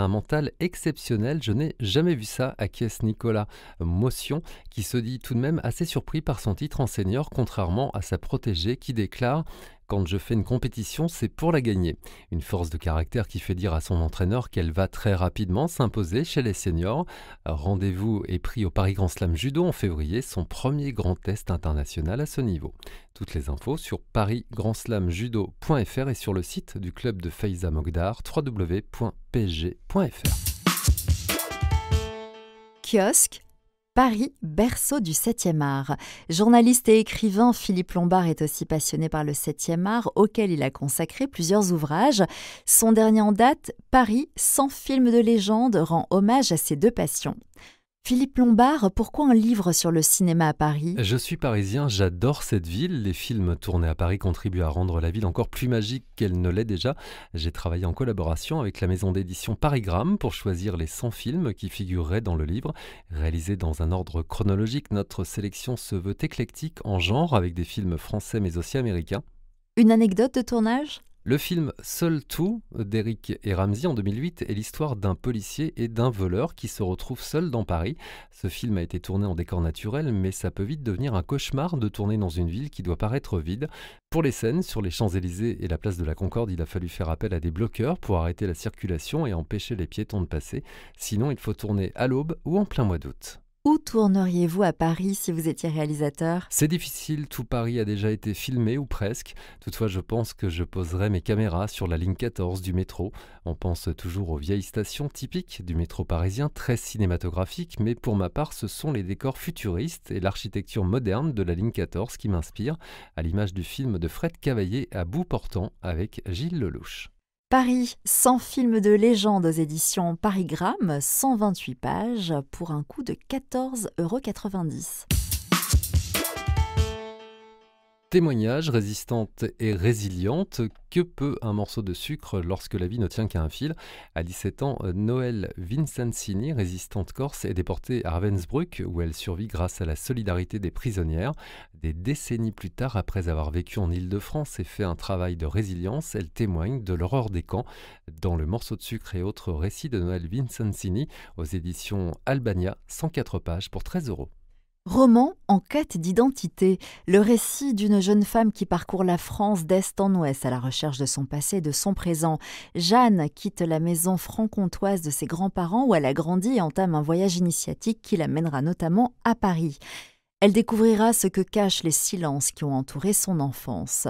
Un mental exceptionnel, je n'ai jamais vu ça, acquiesce Nicolas Motion, qui se dit tout de même assez surpris par son titre en senior, contrairement à sa protégée qui déclare quand je fais une compétition, c'est pour la gagner. Une force de caractère qui fait dire à son entraîneur qu'elle va très rapidement s'imposer chez les seniors. Rendez-vous est pris au Paris Grand Slam Judo en février, son premier grand test international à ce niveau. Toutes les infos sur parisgrandslamjudo.fr et sur le site du club de Faiza Mogdar www.psg.fr. Kiosque Paris, berceau du 7e art. Journaliste et écrivain, Philippe Lombard est aussi passionné par le 7e art, auquel il a consacré plusieurs ouvrages. Son dernier en date, Paris, sans film de légende, rend hommage à ces deux passions. Philippe Lombard, pourquoi un livre sur le cinéma à Paris? Je suis parisien, j'adore cette ville. Les films tournés à Paris contribuent à rendre la ville encore plus magique qu'elle ne l'est déjà. J'ai travaillé en collaboration avec la maison d'édition Parigramme pour choisir les 100 films qui figureraient dans le livre. Réalisé dans un ordre chronologique, notre sélection se veut éclectique en genre avec des films français mais aussi américains. Une anecdote de tournage? Le film Seul tout d'Eric et Ramsey en 2008 est l'histoire d'un policier et d'un voleur qui se retrouvent seuls dans Paris. Ce film a été tourné en décor naturel, mais ça peut vite devenir un cauchemar de tourner dans une ville qui doit paraître vide. Pour les scènes sur les Champs-Élysées et la place de la Concorde, il a fallu faire appel à des bloqueurs pour arrêter la circulation et empêcher les piétons de passer. Sinon, il faut tourner à l'aube ou en plein mois d'août. Où tourneriez-vous à Paris si vous étiez réalisateur? C'est difficile, tout Paris a déjà été filmé ou presque. Toutefois, je pense que je poserai mes caméras sur la ligne 14 du métro. On pense toujours aux vieilles stations typiques du métro parisien, très cinématographiques, mais pour ma part, ce sont les décors futuristes et l'architecture moderne de la ligne 14 qui m'inspirent, à l'image du film de Fred Cavaillé à bout portant avec Gilles Lelouch. Paris, 100 films de légende aux éditions Parigramme, 128 pages pour un coût de 14,90 euros. Témoignage résistante et résiliente, que peut un morceau de sucre lorsque la vie ne tient qu'à un fil? À 17 ans, Noël Vincencini, résistante corse, est déportée à Ravensbrück où elle survit grâce à la solidarité des prisonnières. Des décennies plus tard, après avoir vécu en Île-de-France et fait un travail de résilience, elle témoigne de l'horreur des camps dans le morceau de sucre et autres récits de Noël Vincencini aux éditions Albania, 104 pages pour 13 euros. Roman en quête d'identité, le récit d'une jeune femme qui parcourt la France d'est en ouest à la recherche de son passé et de son présent. Jeanne quitte la maison franc-comtoise de ses grands-parents où elle a grandi et entame un voyage initiatique qui l'amènera notamment à Paris. Elle découvrira ce que cachent les silences qui ont entouré son enfance.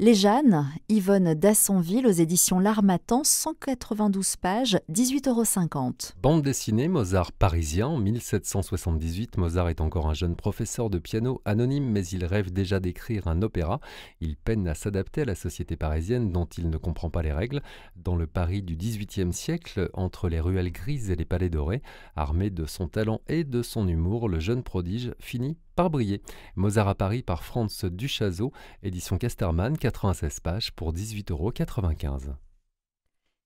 Les Jeannes, Yvonne Dassonville aux éditions L'Armatan, 192 pages, 18,50 euros. Bande dessinée Mozart parisien. En 1778, Mozart est encore un jeune professeur de piano anonyme, mais il rêve déjà d'écrire un opéra. Il peine à s'adapter à la société parisienne dont il ne comprend pas les règles. Dans le Paris du XVIIIe siècle, entre les ruelles grises et les palais dorés, armé de son talent et de son humour, le jeune prodige finit par briller. Mozart à Paris par Franz Duchazot, édition Casterman, 96 pages pour 18,95 euros.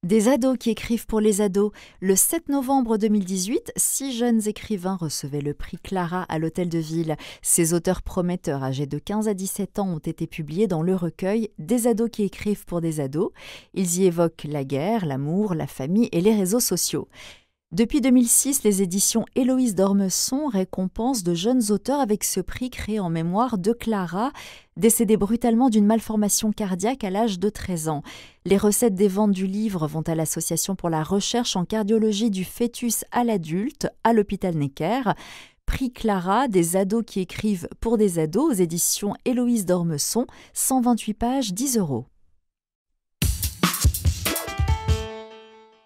Des ados qui écrivent pour les ados. Le 7 novembre 2018, six jeunes écrivains recevaient le prix Clara à l'Hôtel de Ville. Ces auteurs prometteurs âgés de 15 à 17 ans ont été publiés dans le recueil Des ados qui écrivent pour des ados. Ils y évoquent la guerre, l'amour, la famille et les réseaux sociaux. Depuis 2006, les éditions Héloïse d'Ormesson récompensent de jeunes auteurs avec ce prix créé en mémoire de Clara, décédée brutalement d'une malformation cardiaque à l'âge de 13 ans. Les recettes des ventes du livre vont à l'Association pour la recherche en cardiologie du fœtus à l'adulte à l'hôpital Necker. Prix Clara, des ados qui écrivent pour des ados aux éditions Héloïse d'Ormesson, 128 pages, 10 euros.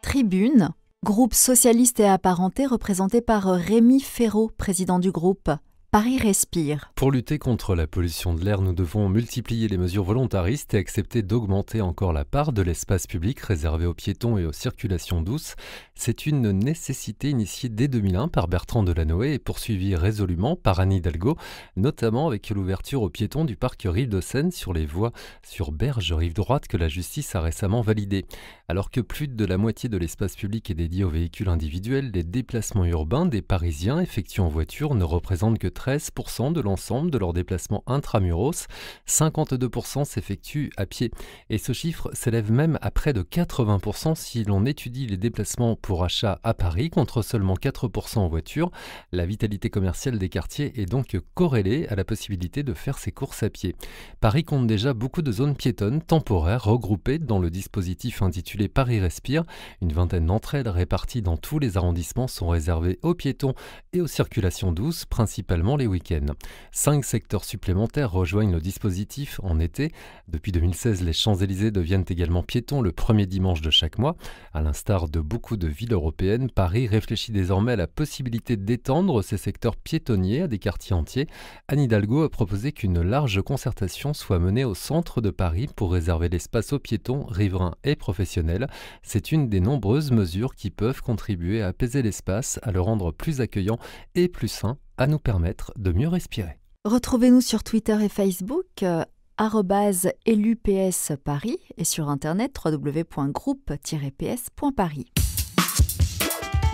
Tribune, Groupe socialiste et apparenté représenté par Rémi Ferraud, président du groupe. Paris respire. Pour lutter contre la pollution de l'air, nous devons multiplier les mesures volontaristes et accepter d'augmenter encore la part de l'espace public réservé aux piétons et aux circulations douces. C'est une nécessité initiée dès 2001 par Bertrand Delanoë et poursuivie résolument par Anne Hidalgo, notamment avec l'ouverture aux piétons du parc Rive de Seine sur les voies sur berge rive droite que la justice a récemment validé. Alors que plus de la moitié de l'espace public est dédié aux véhicules individuels, les déplacements urbains des Parisiens effectués en voiture ne représentent que 13% de l'ensemble de leurs déplacements intramuros, 52% s'effectuent à pied. Et ce chiffre s'élève même à près de 80% si l'on étudie les déplacements pour achat à Paris, contre seulement 4% en voiture. La vitalité commerciale des quartiers est donc corrélée à la possibilité de faire ses courses à pied. Paris compte déjà beaucoup de zones piétonnes temporaires regroupées dans le dispositif intitulé Paris Respire. Une vingtaine d'entre elles réparties dans tous les arrondissements sont réservées aux piétons et aux circulations douces, principalement les week-ends. Cinq secteurs supplémentaires rejoignent le dispositif en été. Depuis 2016, les Champs-Élysées deviennent également piétons le premier dimanche de chaque mois. À l'instar de beaucoup de villes européennes, Paris réfléchit désormais à la possibilité d'étendre ces secteurs piétonniers à des quartiers entiers. Anne Hidalgo a proposé qu'une large concertation soit menée au centre de Paris pour réserver l'espace aux piétons, riverains et professionnels. C'est une des nombreuses mesures qui peuvent contribuer à apaiser l'espace, à le rendre plus accueillant et plus sain à nous permettre de mieux respirer. Retrouvez-nous sur Twitter et Facebook euh, @elups Paris et sur internet www.groupe-ps.paris.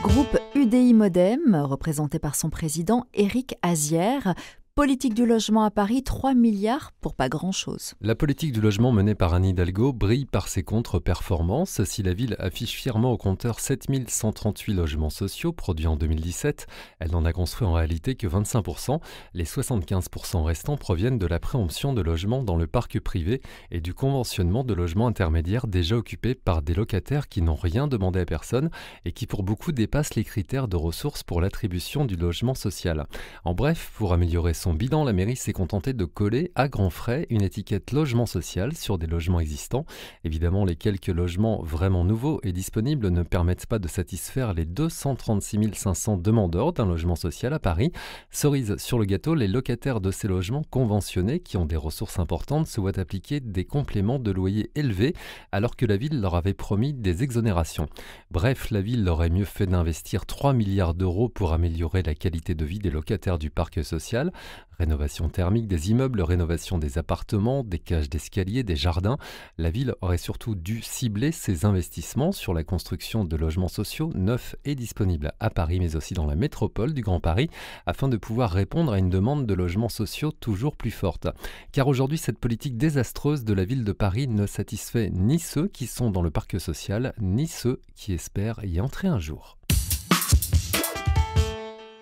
Groupe UDI Modem, représenté par son président Éric Azière, Politique du logement à Paris, 3 milliards pour pas grand-chose. La politique du logement menée par Anne Hidalgo brille par ses contre-performances. Si la ville affiche fièrement au compteur 7138 logements sociaux produits en 2017, elle n'en a construit en réalité que 25%. Les 75% restants proviennent de la préemption de logements dans le parc privé et du conventionnement de logements intermédiaires déjà occupés par des locataires qui n'ont rien demandé à personne et qui pour beaucoup dépassent les critères de ressources pour l'attribution du logement social. En bref, pour améliorer son bilan, la mairie s'est contentée de coller à grands frais une étiquette logement social sur des logements existants. Évidemment, les quelques logements vraiment nouveaux et disponibles ne permettent pas de satisfaire les 236 500 demandeurs d'un logement social à Paris. Cerise sur le gâteau, les locataires de ces logements conventionnés qui ont des ressources importantes se voient appliquer des compléments de loyer élevés alors que la ville leur avait promis des exonérations. Bref, la ville aurait mieux fait d'investir 3 milliards d'euros pour améliorer la qualité de vie des locataires du parc social. Rénovation thermique des immeubles, rénovation des appartements, des cages d'escalier, des jardins. La ville aurait surtout dû cibler ses investissements sur la construction de logements sociaux neufs et disponibles à Paris, mais aussi dans la métropole du Grand Paris, afin de pouvoir répondre à une demande de logements sociaux toujours plus forte. Car aujourd'hui, cette politique désastreuse de la ville de Paris ne satisfait ni ceux qui sont dans le parc social, ni ceux qui espèrent y entrer un jour.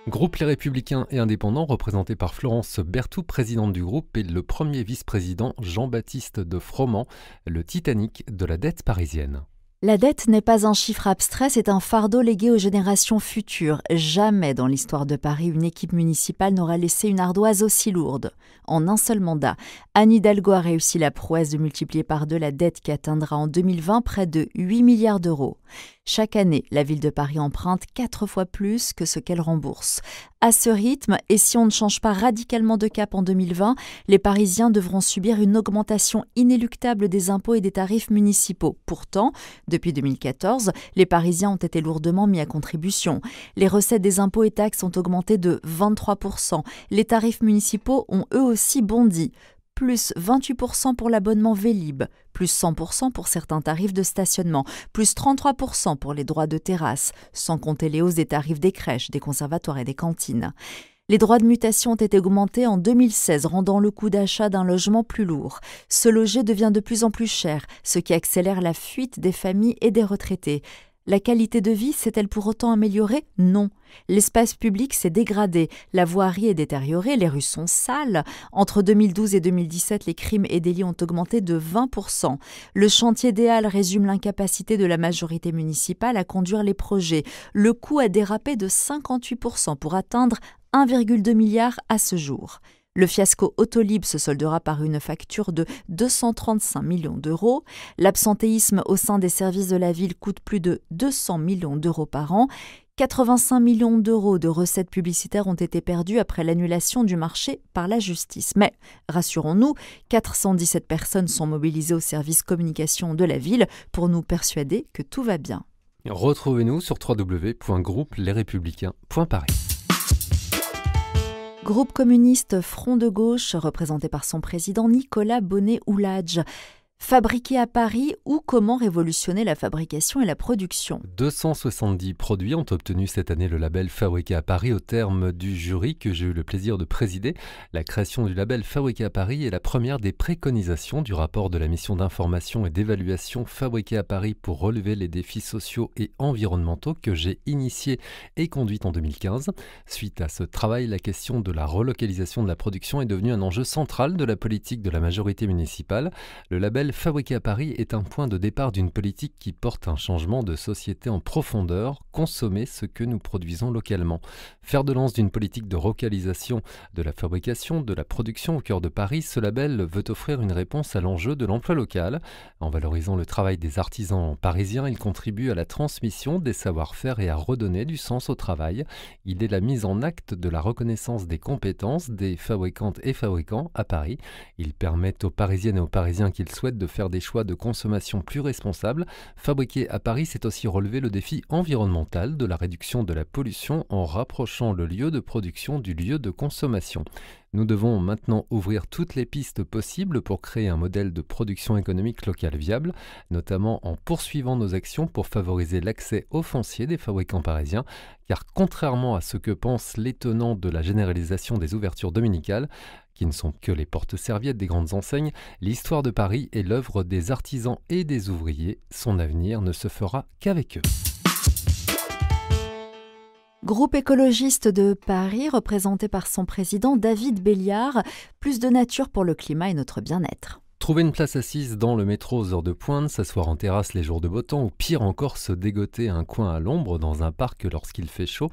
Groupe Les Républicains et Indépendants, représenté par Florence Berthoud, présidente du groupe, et le premier vice-président Jean-Baptiste de Froment, le Titanic de la dette parisienne. La dette n'est pas un chiffre abstrait, c'est un fardeau légué aux générations futures. Jamais dans l'histoire de Paris, une équipe municipale n'aura laissé une ardoise aussi lourde. En un seul mandat, Anne Hidalgo a réussi la prouesse de multiplier par deux la dette qui atteindra en 2020 près de 8 milliards d'euros. Chaque année, la ville de Paris emprunte quatre fois plus que ce qu'elle rembourse. À ce rythme, et si on ne change pas radicalement de cap en 2020, les Parisiens devront subir une augmentation inéluctable des impôts et des tarifs municipaux. Depuis 2014, les Parisiens ont été lourdement mis à contribution. Les recettes des impôts et taxes ont augmenté de 23%. Les tarifs municipaux ont eux aussi bondi plus 28% pour l'abonnement Vélib, plus 100% pour certains tarifs de stationnement, plus 33% pour les droits de terrasse, sans compter les hausses des tarifs des crèches, des conservatoires et des cantines. Les droits de mutation ont été augmentés en 2016, rendant le coût d'achat d'un logement plus lourd. Ce loger devient de plus en plus cher, ce qui accélère la fuite des familles et des retraités. La qualité de vie s'est-elle pour autant améliorée? Non. L'espace public s'est dégradé, la voirie est détériorée, les rues sont sales. Entre 2012 et 2017, les crimes et délits ont augmenté de 20%. Le chantier des Halles résume l'incapacité de la majorité municipale à conduire les projets. Le coût a dérapé de 58% pour atteindre 1,2 milliard à ce jour. Le fiasco Autolib se soldera par une facture de 235 millions d'euros. L'absentéisme au sein des services de la ville coûte plus de 200 millions d'euros par an. 85 millions d'euros de recettes publicitaires ont été perdus après l'annulation du marché par la justice. Mais, rassurons-nous, 417 personnes sont mobilisées au service communication de la ville pour nous persuader que tout va bien. Retrouvez-nous sur www.groupe-lesrépublicains.paris. Groupe communiste Front de gauche, représenté par son président Nicolas Bonnet-Ouladj. Fabriqué à Paris ou comment révolutionner la fabrication et la production 270 produits ont obtenu cette année le label Fabriqué à Paris au terme du jury que j'ai eu le plaisir de présider. La création du label Fabriqué à Paris est la première des préconisations du rapport de la mission d'information et d'évaluation Fabriqué à Paris pour relever les défis sociaux et environnementaux que j'ai initié et conduite en 2015. Suite à ce travail, la question de la relocalisation de la production est devenue un enjeu central de la politique de la majorité municipale. Le label Fabriqué à Paris est un point de départ d'une politique qui porte un changement de société en profondeur, consommer ce que nous produisons localement. Faire de lance d'une politique de localisation de la fabrication, de la production au cœur de Paris, ce label veut offrir une réponse à l'enjeu de l'emploi local. En valorisant le travail des artisans parisiens, il contribue à la transmission des savoir-faire et à redonner du sens au travail. Il est la mise en acte de la reconnaissance des compétences des fabricantes et fabricants à Paris. Il permet aux Parisiennes et aux Parisiens qu'ils souhaitent de faire des choix de consommation plus responsables, fabriquer à Paris, c'est aussi relever le défi environnemental de la réduction de la pollution en rapprochant le lieu de production du lieu de consommation. Nous devons maintenant ouvrir toutes les pistes possibles pour créer un modèle de production économique locale viable, notamment en poursuivant nos actions pour favoriser l'accès au foncier des fabricants parisiens, car contrairement à ce que pense l'étonnant de la généralisation des ouvertures dominicales, qui ne sont que les portes-serviettes des grandes enseignes, l'histoire de Paris est l'œuvre des artisans et des ouvriers. Son avenir ne se fera qu'avec eux. Groupe écologiste de Paris, représenté par son président David Béliard, plus de nature pour le climat et notre bien-être. Trouver une place assise dans le métro aux heures de pointe, s'asseoir en terrasse les jours de beau temps ou pire encore se dégoter un coin à l'ombre dans un parc lorsqu'il fait chaud,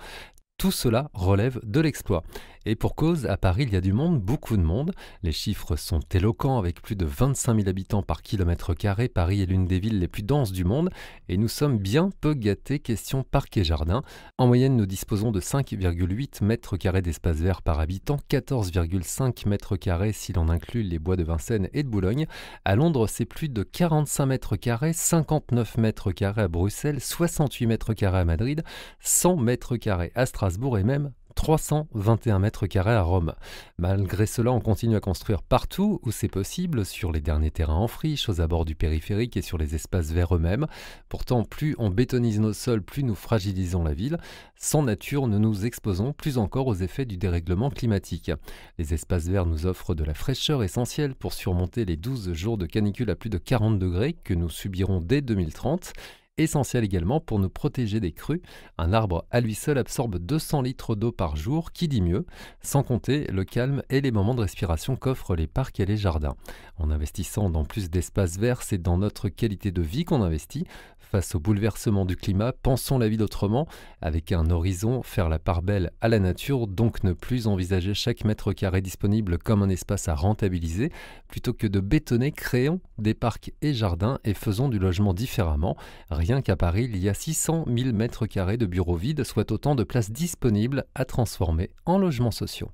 tout cela relève de l'exploit. Et pour cause, à Paris, il y a du monde, beaucoup de monde. Les chiffres sont éloquents avec plus de 25 000 habitants par kilomètre carré. Paris est l'une des villes les plus denses du monde et nous sommes bien peu gâtés question parc et jardin. En moyenne, nous disposons de 5,8 mètres carrés d'espace vert par habitant, 14,5 mètres carrés si l'on inclut les bois de Vincennes et de Boulogne. À Londres, c'est plus de 45 mètres carrés, 59 mètres carrés à Bruxelles, 68 mètres carrés à Madrid, 100 mètres carrés à Strasbourg et même 321 mètres carrés à Rome. Malgré cela, on continue à construire partout où c'est possible, sur les derniers terrains en friche, aux abords du périphérique et sur les espaces verts eux-mêmes. Pourtant, plus on bétonise nos sols, plus nous fragilisons la ville. Sans nature, nous nous exposons plus encore aux effets du dérèglement climatique. Les espaces verts nous offrent de la fraîcheur essentielle pour surmonter les 12 jours de canicule à plus de 40 degrés que nous subirons dès 2030 essentiel également pour nous protéger des crues. Un arbre à lui seul absorbe 200 litres d'eau par jour, qui dit mieux, sans compter le calme et les moments de respiration qu'offrent les parcs et les jardins. En investissant dans plus d'espaces verts, c'est dans notre qualité de vie qu'on investit. Face au bouleversement du climat, pensons la vie autrement, avec un horizon, faire la part belle à la nature, donc ne plus envisager chaque mètre carré disponible comme un espace à rentabiliser, plutôt que de bétonner, créons des parcs et jardins et faisons du logement différemment. Rien qu'à Paris, il y a 600 000 mètres carrés de bureaux vides, soit autant de places disponibles à transformer en logements sociaux.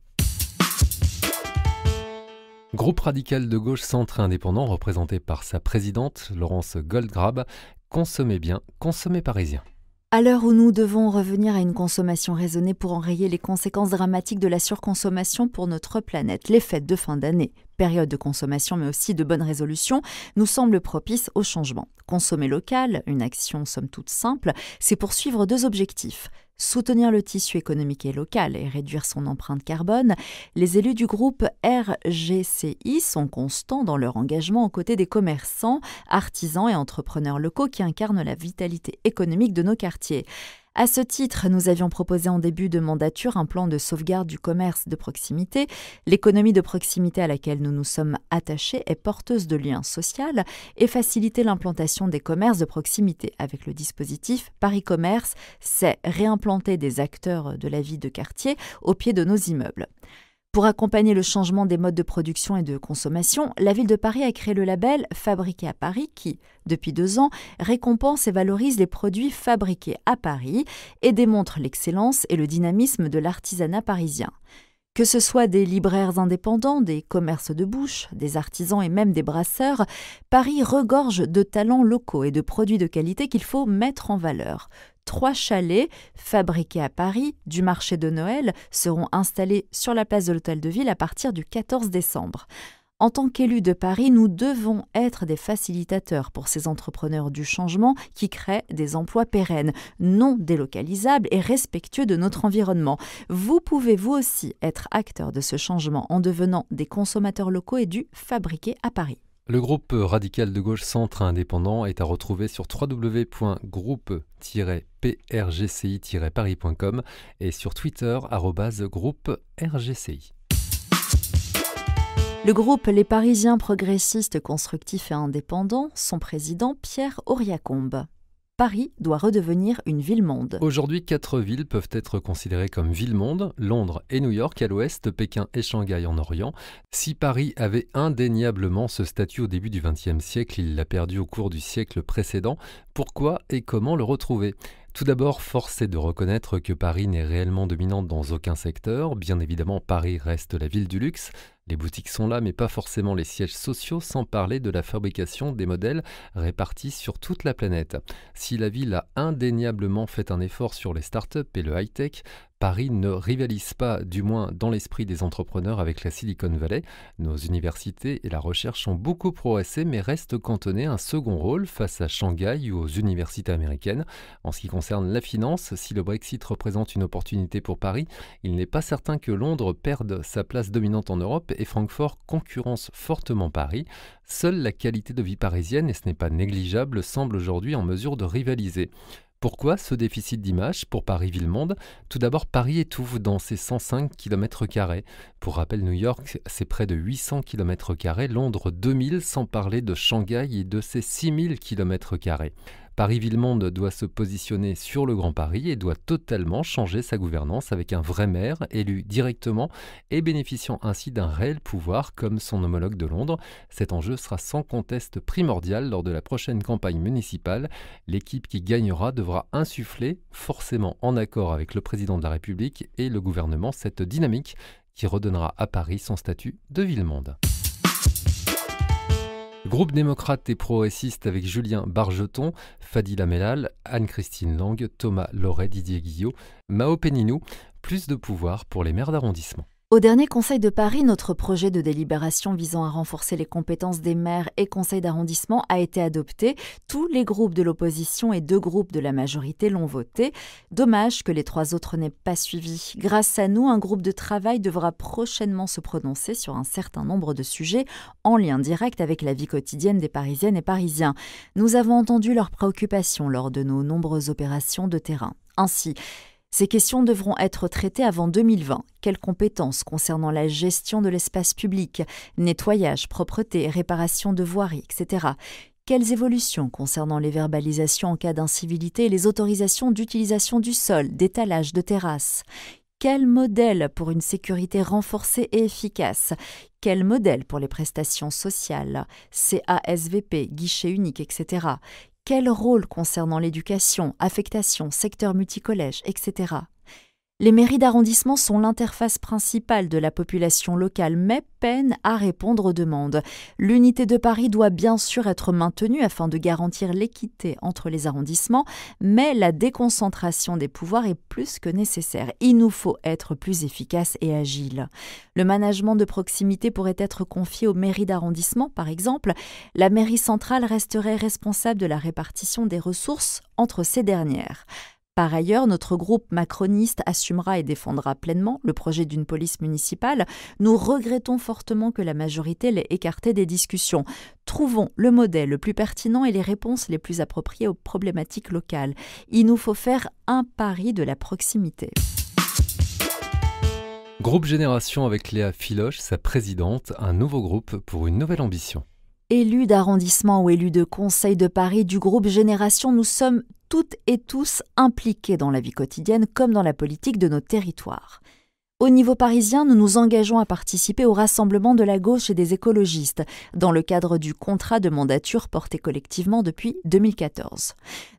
Groupe radical de gauche centre indépendant représenté par sa présidente, Laurence Goldgrab, consommez bien, consommez parisien. À l'heure où nous devons revenir à une consommation raisonnée pour enrayer les conséquences dramatiques de la surconsommation pour notre planète, les fêtes de fin d'année, période de consommation mais aussi de bonnes résolutions, nous semblent propices au changement. Consommer local, une action somme toute simple, c'est poursuivre deux objectifs soutenir le tissu économique et local et réduire son empreinte carbone, les élus du groupe RGCI sont constants dans leur engagement aux côtés des commerçants, artisans et entrepreneurs locaux qui incarnent la vitalité économique de nos quartiers. À ce titre, nous avions proposé en début de mandature un plan de sauvegarde du commerce de proximité. L'économie de proximité à laquelle nous nous sommes attachés est porteuse de liens sociaux et faciliter l'implantation des commerces de proximité. Avec le dispositif Paris Commerce, c'est réimplanter des acteurs de la vie de quartier au pied de nos immeubles. Pour accompagner le changement des modes de production et de consommation, la ville de Paris a créé le label Fabriqué à Paris qui, depuis deux ans, récompense et valorise les produits fabriqués à Paris et démontre l'excellence et le dynamisme de l'artisanat parisien. Que ce soit des libraires indépendants, des commerces de bouche, des artisans et même des brasseurs, Paris regorge de talents locaux et de produits de qualité qu'il faut mettre en valeur trois chalets fabriqués à Paris du marché de Noël seront installés sur la place de l'Hôtel de Ville à partir du 14 décembre. En tant qu'élus de Paris, nous devons être des facilitateurs pour ces entrepreneurs du changement qui créent des emplois pérennes, non délocalisables et respectueux de notre environnement. Vous pouvez vous aussi être acteur de ce changement en devenant des consommateurs locaux et du fabriqué à Paris. Le groupe radical de gauche centre indépendant est à retrouver sur www.groupe-prgci-paris.com et sur Twitter groupe RGCI. Le groupe Les Parisiens progressistes constructifs et indépendants, son président Pierre Auriacombe. Paris doit redevenir une ville-monde. Aujourd'hui, quatre villes peuvent être considérées comme ville-monde, Londres et New York à l'ouest, Pékin et Shanghai en orient. Si Paris avait indéniablement ce statut au début du XXe siècle, il l'a perdu au cours du siècle précédent. Pourquoi et comment le retrouver? Tout d'abord, force de reconnaître que Paris n'est réellement dominante dans aucun secteur. Bien évidemment, Paris reste la ville du luxe. Les boutiques sont là, mais pas forcément les sièges sociaux, sans parler de la fabrication des modèles répartis sur toute la planète. Si la ville a indéniablement fait un effort sur les startups et le high-tech, Paris ne rivalise pas, du moins dans l'esprit des entrepreneurs, avec la Silicon Valley. Nos universités et la recherche ont beaucoup progressé, mais restent cantonnées un second rôle face à Shanghai ou aux universités américaines. En ce qui concerne la finance, si le Brexit représente une opportunité pour Paris, il n'est pas certain que Londres perde sa place dominante en Europe et Francfort concurrence fortement Paris. Seule la qualité de vie parisienne, et ce n'est pas négligeable, semble aujourd'hui en mesure de rivaliser. Pourquoi ce déficit d'image pour Paris-Ville-Monde Tout d'abord, Paris étouffe dans ses 105 km. Pour rappel, New York, c'est près de 800 km, Londres 2000, sans parler de Shanghai et de ses 6000 km. Paris-Ville-Monde doit se positionner sur le Grand Paris et doit totalement changer sa gouvernance avec un vrai maire élu directement et bénéficiant ainsi d'un réel pouvoir comme son homologue de Londres. Cet enjeu sera sans conteste primordial lors de la prochaine campagne municipale. L'équipe qui gagnera devra insuffler, forcément en accord avec le président de la République et le gouvernement, cette dynamique qui redonnera à Paris son statut de ville-monde. Groupe démocrate et progressiste avec Julien Bargeton, Fadila Melal, Anne-Christine Lang, Thomas Loret, Didier Guillot, Mao Péninou, plus de pouvoir pour les maires d'arrondissement. Au dernier Conseil de Paris, notre projet de délibération visant à renforcer les compétences des maires et conseils d'arrondissement a été adopté. Tous les groupes de l'opposition et deux groupes de la majorité l'ont voté. Dommage que les trois autres n'aient pas suivi. Grâce à nous, un groupe de travail devra prochainement se prononcer sur un certain nombre de sujets en lien direct avec la vie quotidienne des Parisiennes et Parisiens. Nous avons entendu leurs préoccupations lors de nos nombreuses opérations de terrain. Ainsi, ces questions devront être traitées avant 2020. Quelles compétences concernant la gestion de l'espace public, nettoyage, propreté, réparation de voiries, etc. Quelles évolutions concernant les verbalisations en cas d'incivilité et les autorisations d'utilisation du sol, d'étalage de terrasses? Quel modèle pour une sécurité renforcée et efficace? Quel modèle pour les prestations sociales? CASVP, guichet unique, etc. Quel rôle concernant l'éducation, affectation, secteur multicollège, etc. Les mairies d'arrondissement sont l'interface principale de la population locale, mais peinent à répondre aux demandes. L'unité de Paris doit bien sûr être maintenue afin de garantir l'équité entre les arrondissements, mais la déconcentration des pouvoirs est plus que nécessaire. Il nous faut être plus efficace et agile. Le management de proximité pourrait être confié aux mairies d'arrondissement, par exemple. La mairie centrale resterait responsable de la répartition des ressources entre ces dernières. Par ailleurs, notre groupe macroniste assumera et défendra pleinement le projet d'une police municipale. Nous regrettons fortement que la majorité l'ait écarté des discussions. Trouvons le modèle le plus pertinent et les réponses les plus appropriées aux problématiques locales. Il nous faut faire un pari de la proximité. Groupe Génération avec Léa Filoche, sa présidente, un nouveau groupe pour une nouvelle ambition. Élus d'arrondissement ou élus de conseil de Paris du groupe Génération, nous sommes toutes et tous impliqués dans la vie quotidienne comme dans la politique de nos territoires. Au niveau parisien, nous nous engageons à participer au rassemblement de la gauche et des écologistes dans le cadre du contrat de mandature porté collectivement depuis 2014.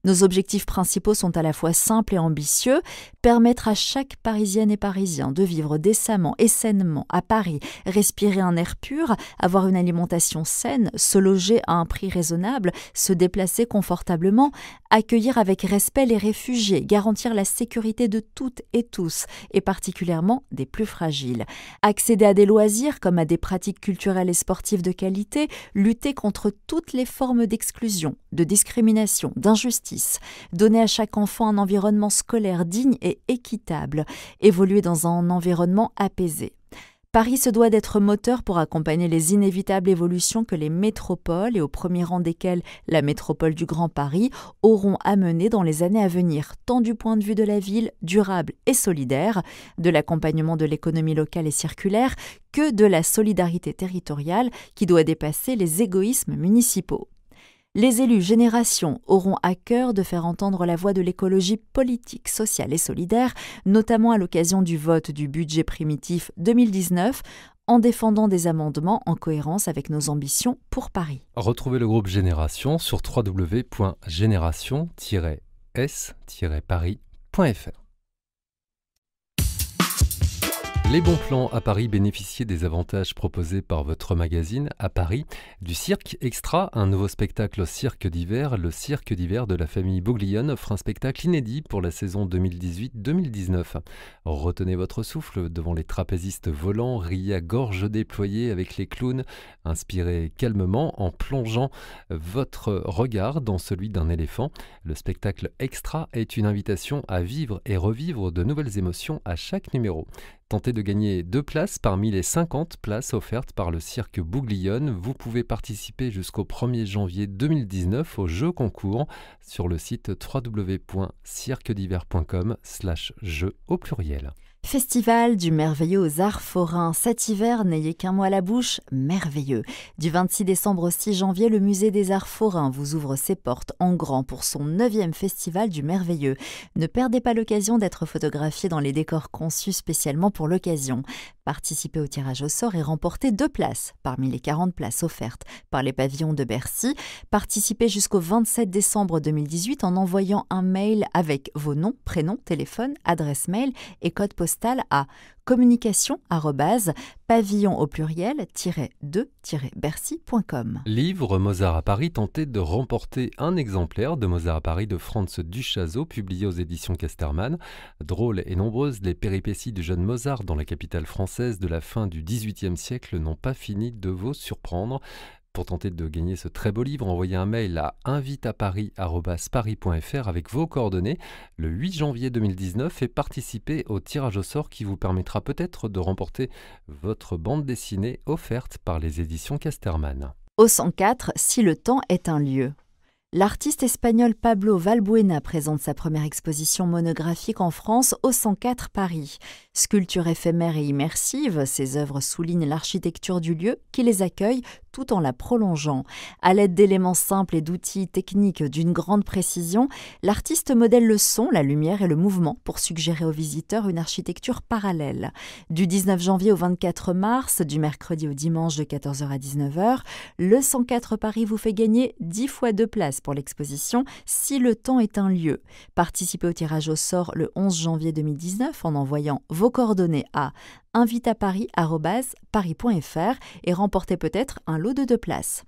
Nos objectifs principaux sont à la fois simples et ambitieux, permettre à chaque Parisienne et Parisien de vivre décemment et sainement à Paris, respirer un air pur, avoir une alimentation saine, se loger à un prix raisonnable, se déplacer confortablement, accueillir avec respect les réfugiés, garantir la sécurité de toutes et tous, et particulièrement des plus fragiles, accéder à des loisirs comme à des pratiques culturelles et sportives de qualité, lutter contre toutes les formes d'exclusion, de discrimination, d'injustice, donner à chaque enfant un environnement scolaire digne et équitable, évoluer dans un environnement apaisé. Paris se doit d'être moteur pour accompagner les inévitables évolutions que les métropoles, et au premier rang desquelles la métropole du Grand Paris, auront à dans les années à venir, tant du point de vue de la ville durable et solidaire, de l'accompagnement de l'économie locale et circulaire, que de la solidarité territoriale qui doit dépasser les égoïsmes municipaux. Les élus Génération auront à cœur de faire entendre la voix de l'écologie politique, sociale et solidaire, notamment à l'occasion du vote du budget primitif 2019, en défendant des amendements en cohérence avec nos ambitions pour Paris. Retrouvez le groupe Génération sur www.génération-s-paris.fr. Les bons plans à Paris bénéficiaient des avantages proposés par votre magazine à Paris, du cirque extra, un nouveau spectacle au cirque d'hiver. Le cirque d'hiver de la famille Bouglione offre un spectacle inédit pour la saison 2018-2019. Retenez votre souffle devant les trapézistes volants, riez à gorge déployée avec les clowns, inspirez calmement en plongeant votre regard dans celui d'un éléphant. Le spectacle extra est une invitation à vivre et revivre de nouvelles émotions à chaque numéro. Tentez de gagner deux places parmi les 50 places offertes par le cirque Bouglione. Vous pouvez participer jusqu'au 1er janvier 2019 au jeu concours sur le site www.cirquediver.com slash jeu au pluriel. Festival du merveilleux aux arts forains. Cet hiver, n'ayez qu'un mot à la bouche, merveilleux. Du 26 décembre au 6 janvier, le musée des arts forains vous ouvre ses portes en grand pour son 9e festival du merveilleux. Ne perdez pas l'occasion d'être photographié dans les décors conçus spécialement pour l'occasion. Participez au tirage au sort et remportez deux places parmi les 40 places offertes par les pavillons de Bercy. Participez jusqu'au 27 décembre 2018 en envoyant un mail avec vos noms, prénoms, téléphone, adresse mail et code postal à communication pavillon au pluriel bercycom Livre Mozart à Paris tentait de remporter un exemplaire de Mozart à Paris de Franz Duchazot, publié aux éditions Casterman. Drôles et nombreuses, les péripéties du jeune Mozart dans la capitale française de la fin du XVIIIe siècle n'ont pas fini de vous surprendre. Pour tenter de gagner ce très beau livre, envoyez un mail à inviteaparis.paris.fr avec vos coordonnées le 8 janvier 2019 et participez au tirage au sort qui vous permettra peut-être de remporter votre bande dessinée offerte par les éditions Casterman. Au 104, si le temps est un lieu. L'artiste espagnol Pablo Valbuena présente sa première exposition monographique en France au 104 Paris. Sculpture éphémère et immersive, ses œuvres soulignent l'architecture du lieu qui les accueille tout en la prolongeant. À l'aide d'éléments simples et d'outils techniques d'une grande précision, l'artiste modèle le son, la lumière et le mouvement pour suggérer aux visiteurs une architecture parallèle. Du 19 janvier au 24 mars, du mercredi au dimanche de 14h à 19h, le 104 Paris vous fait gagner 10 fois deux places pour l'exposition Si le temps est un lieu. Participez au tirage au sort le 11 janvier 2019 en envoyant vos coordonnées à inviteaparis.paris.fr et remportez peut-être un lot de deux places.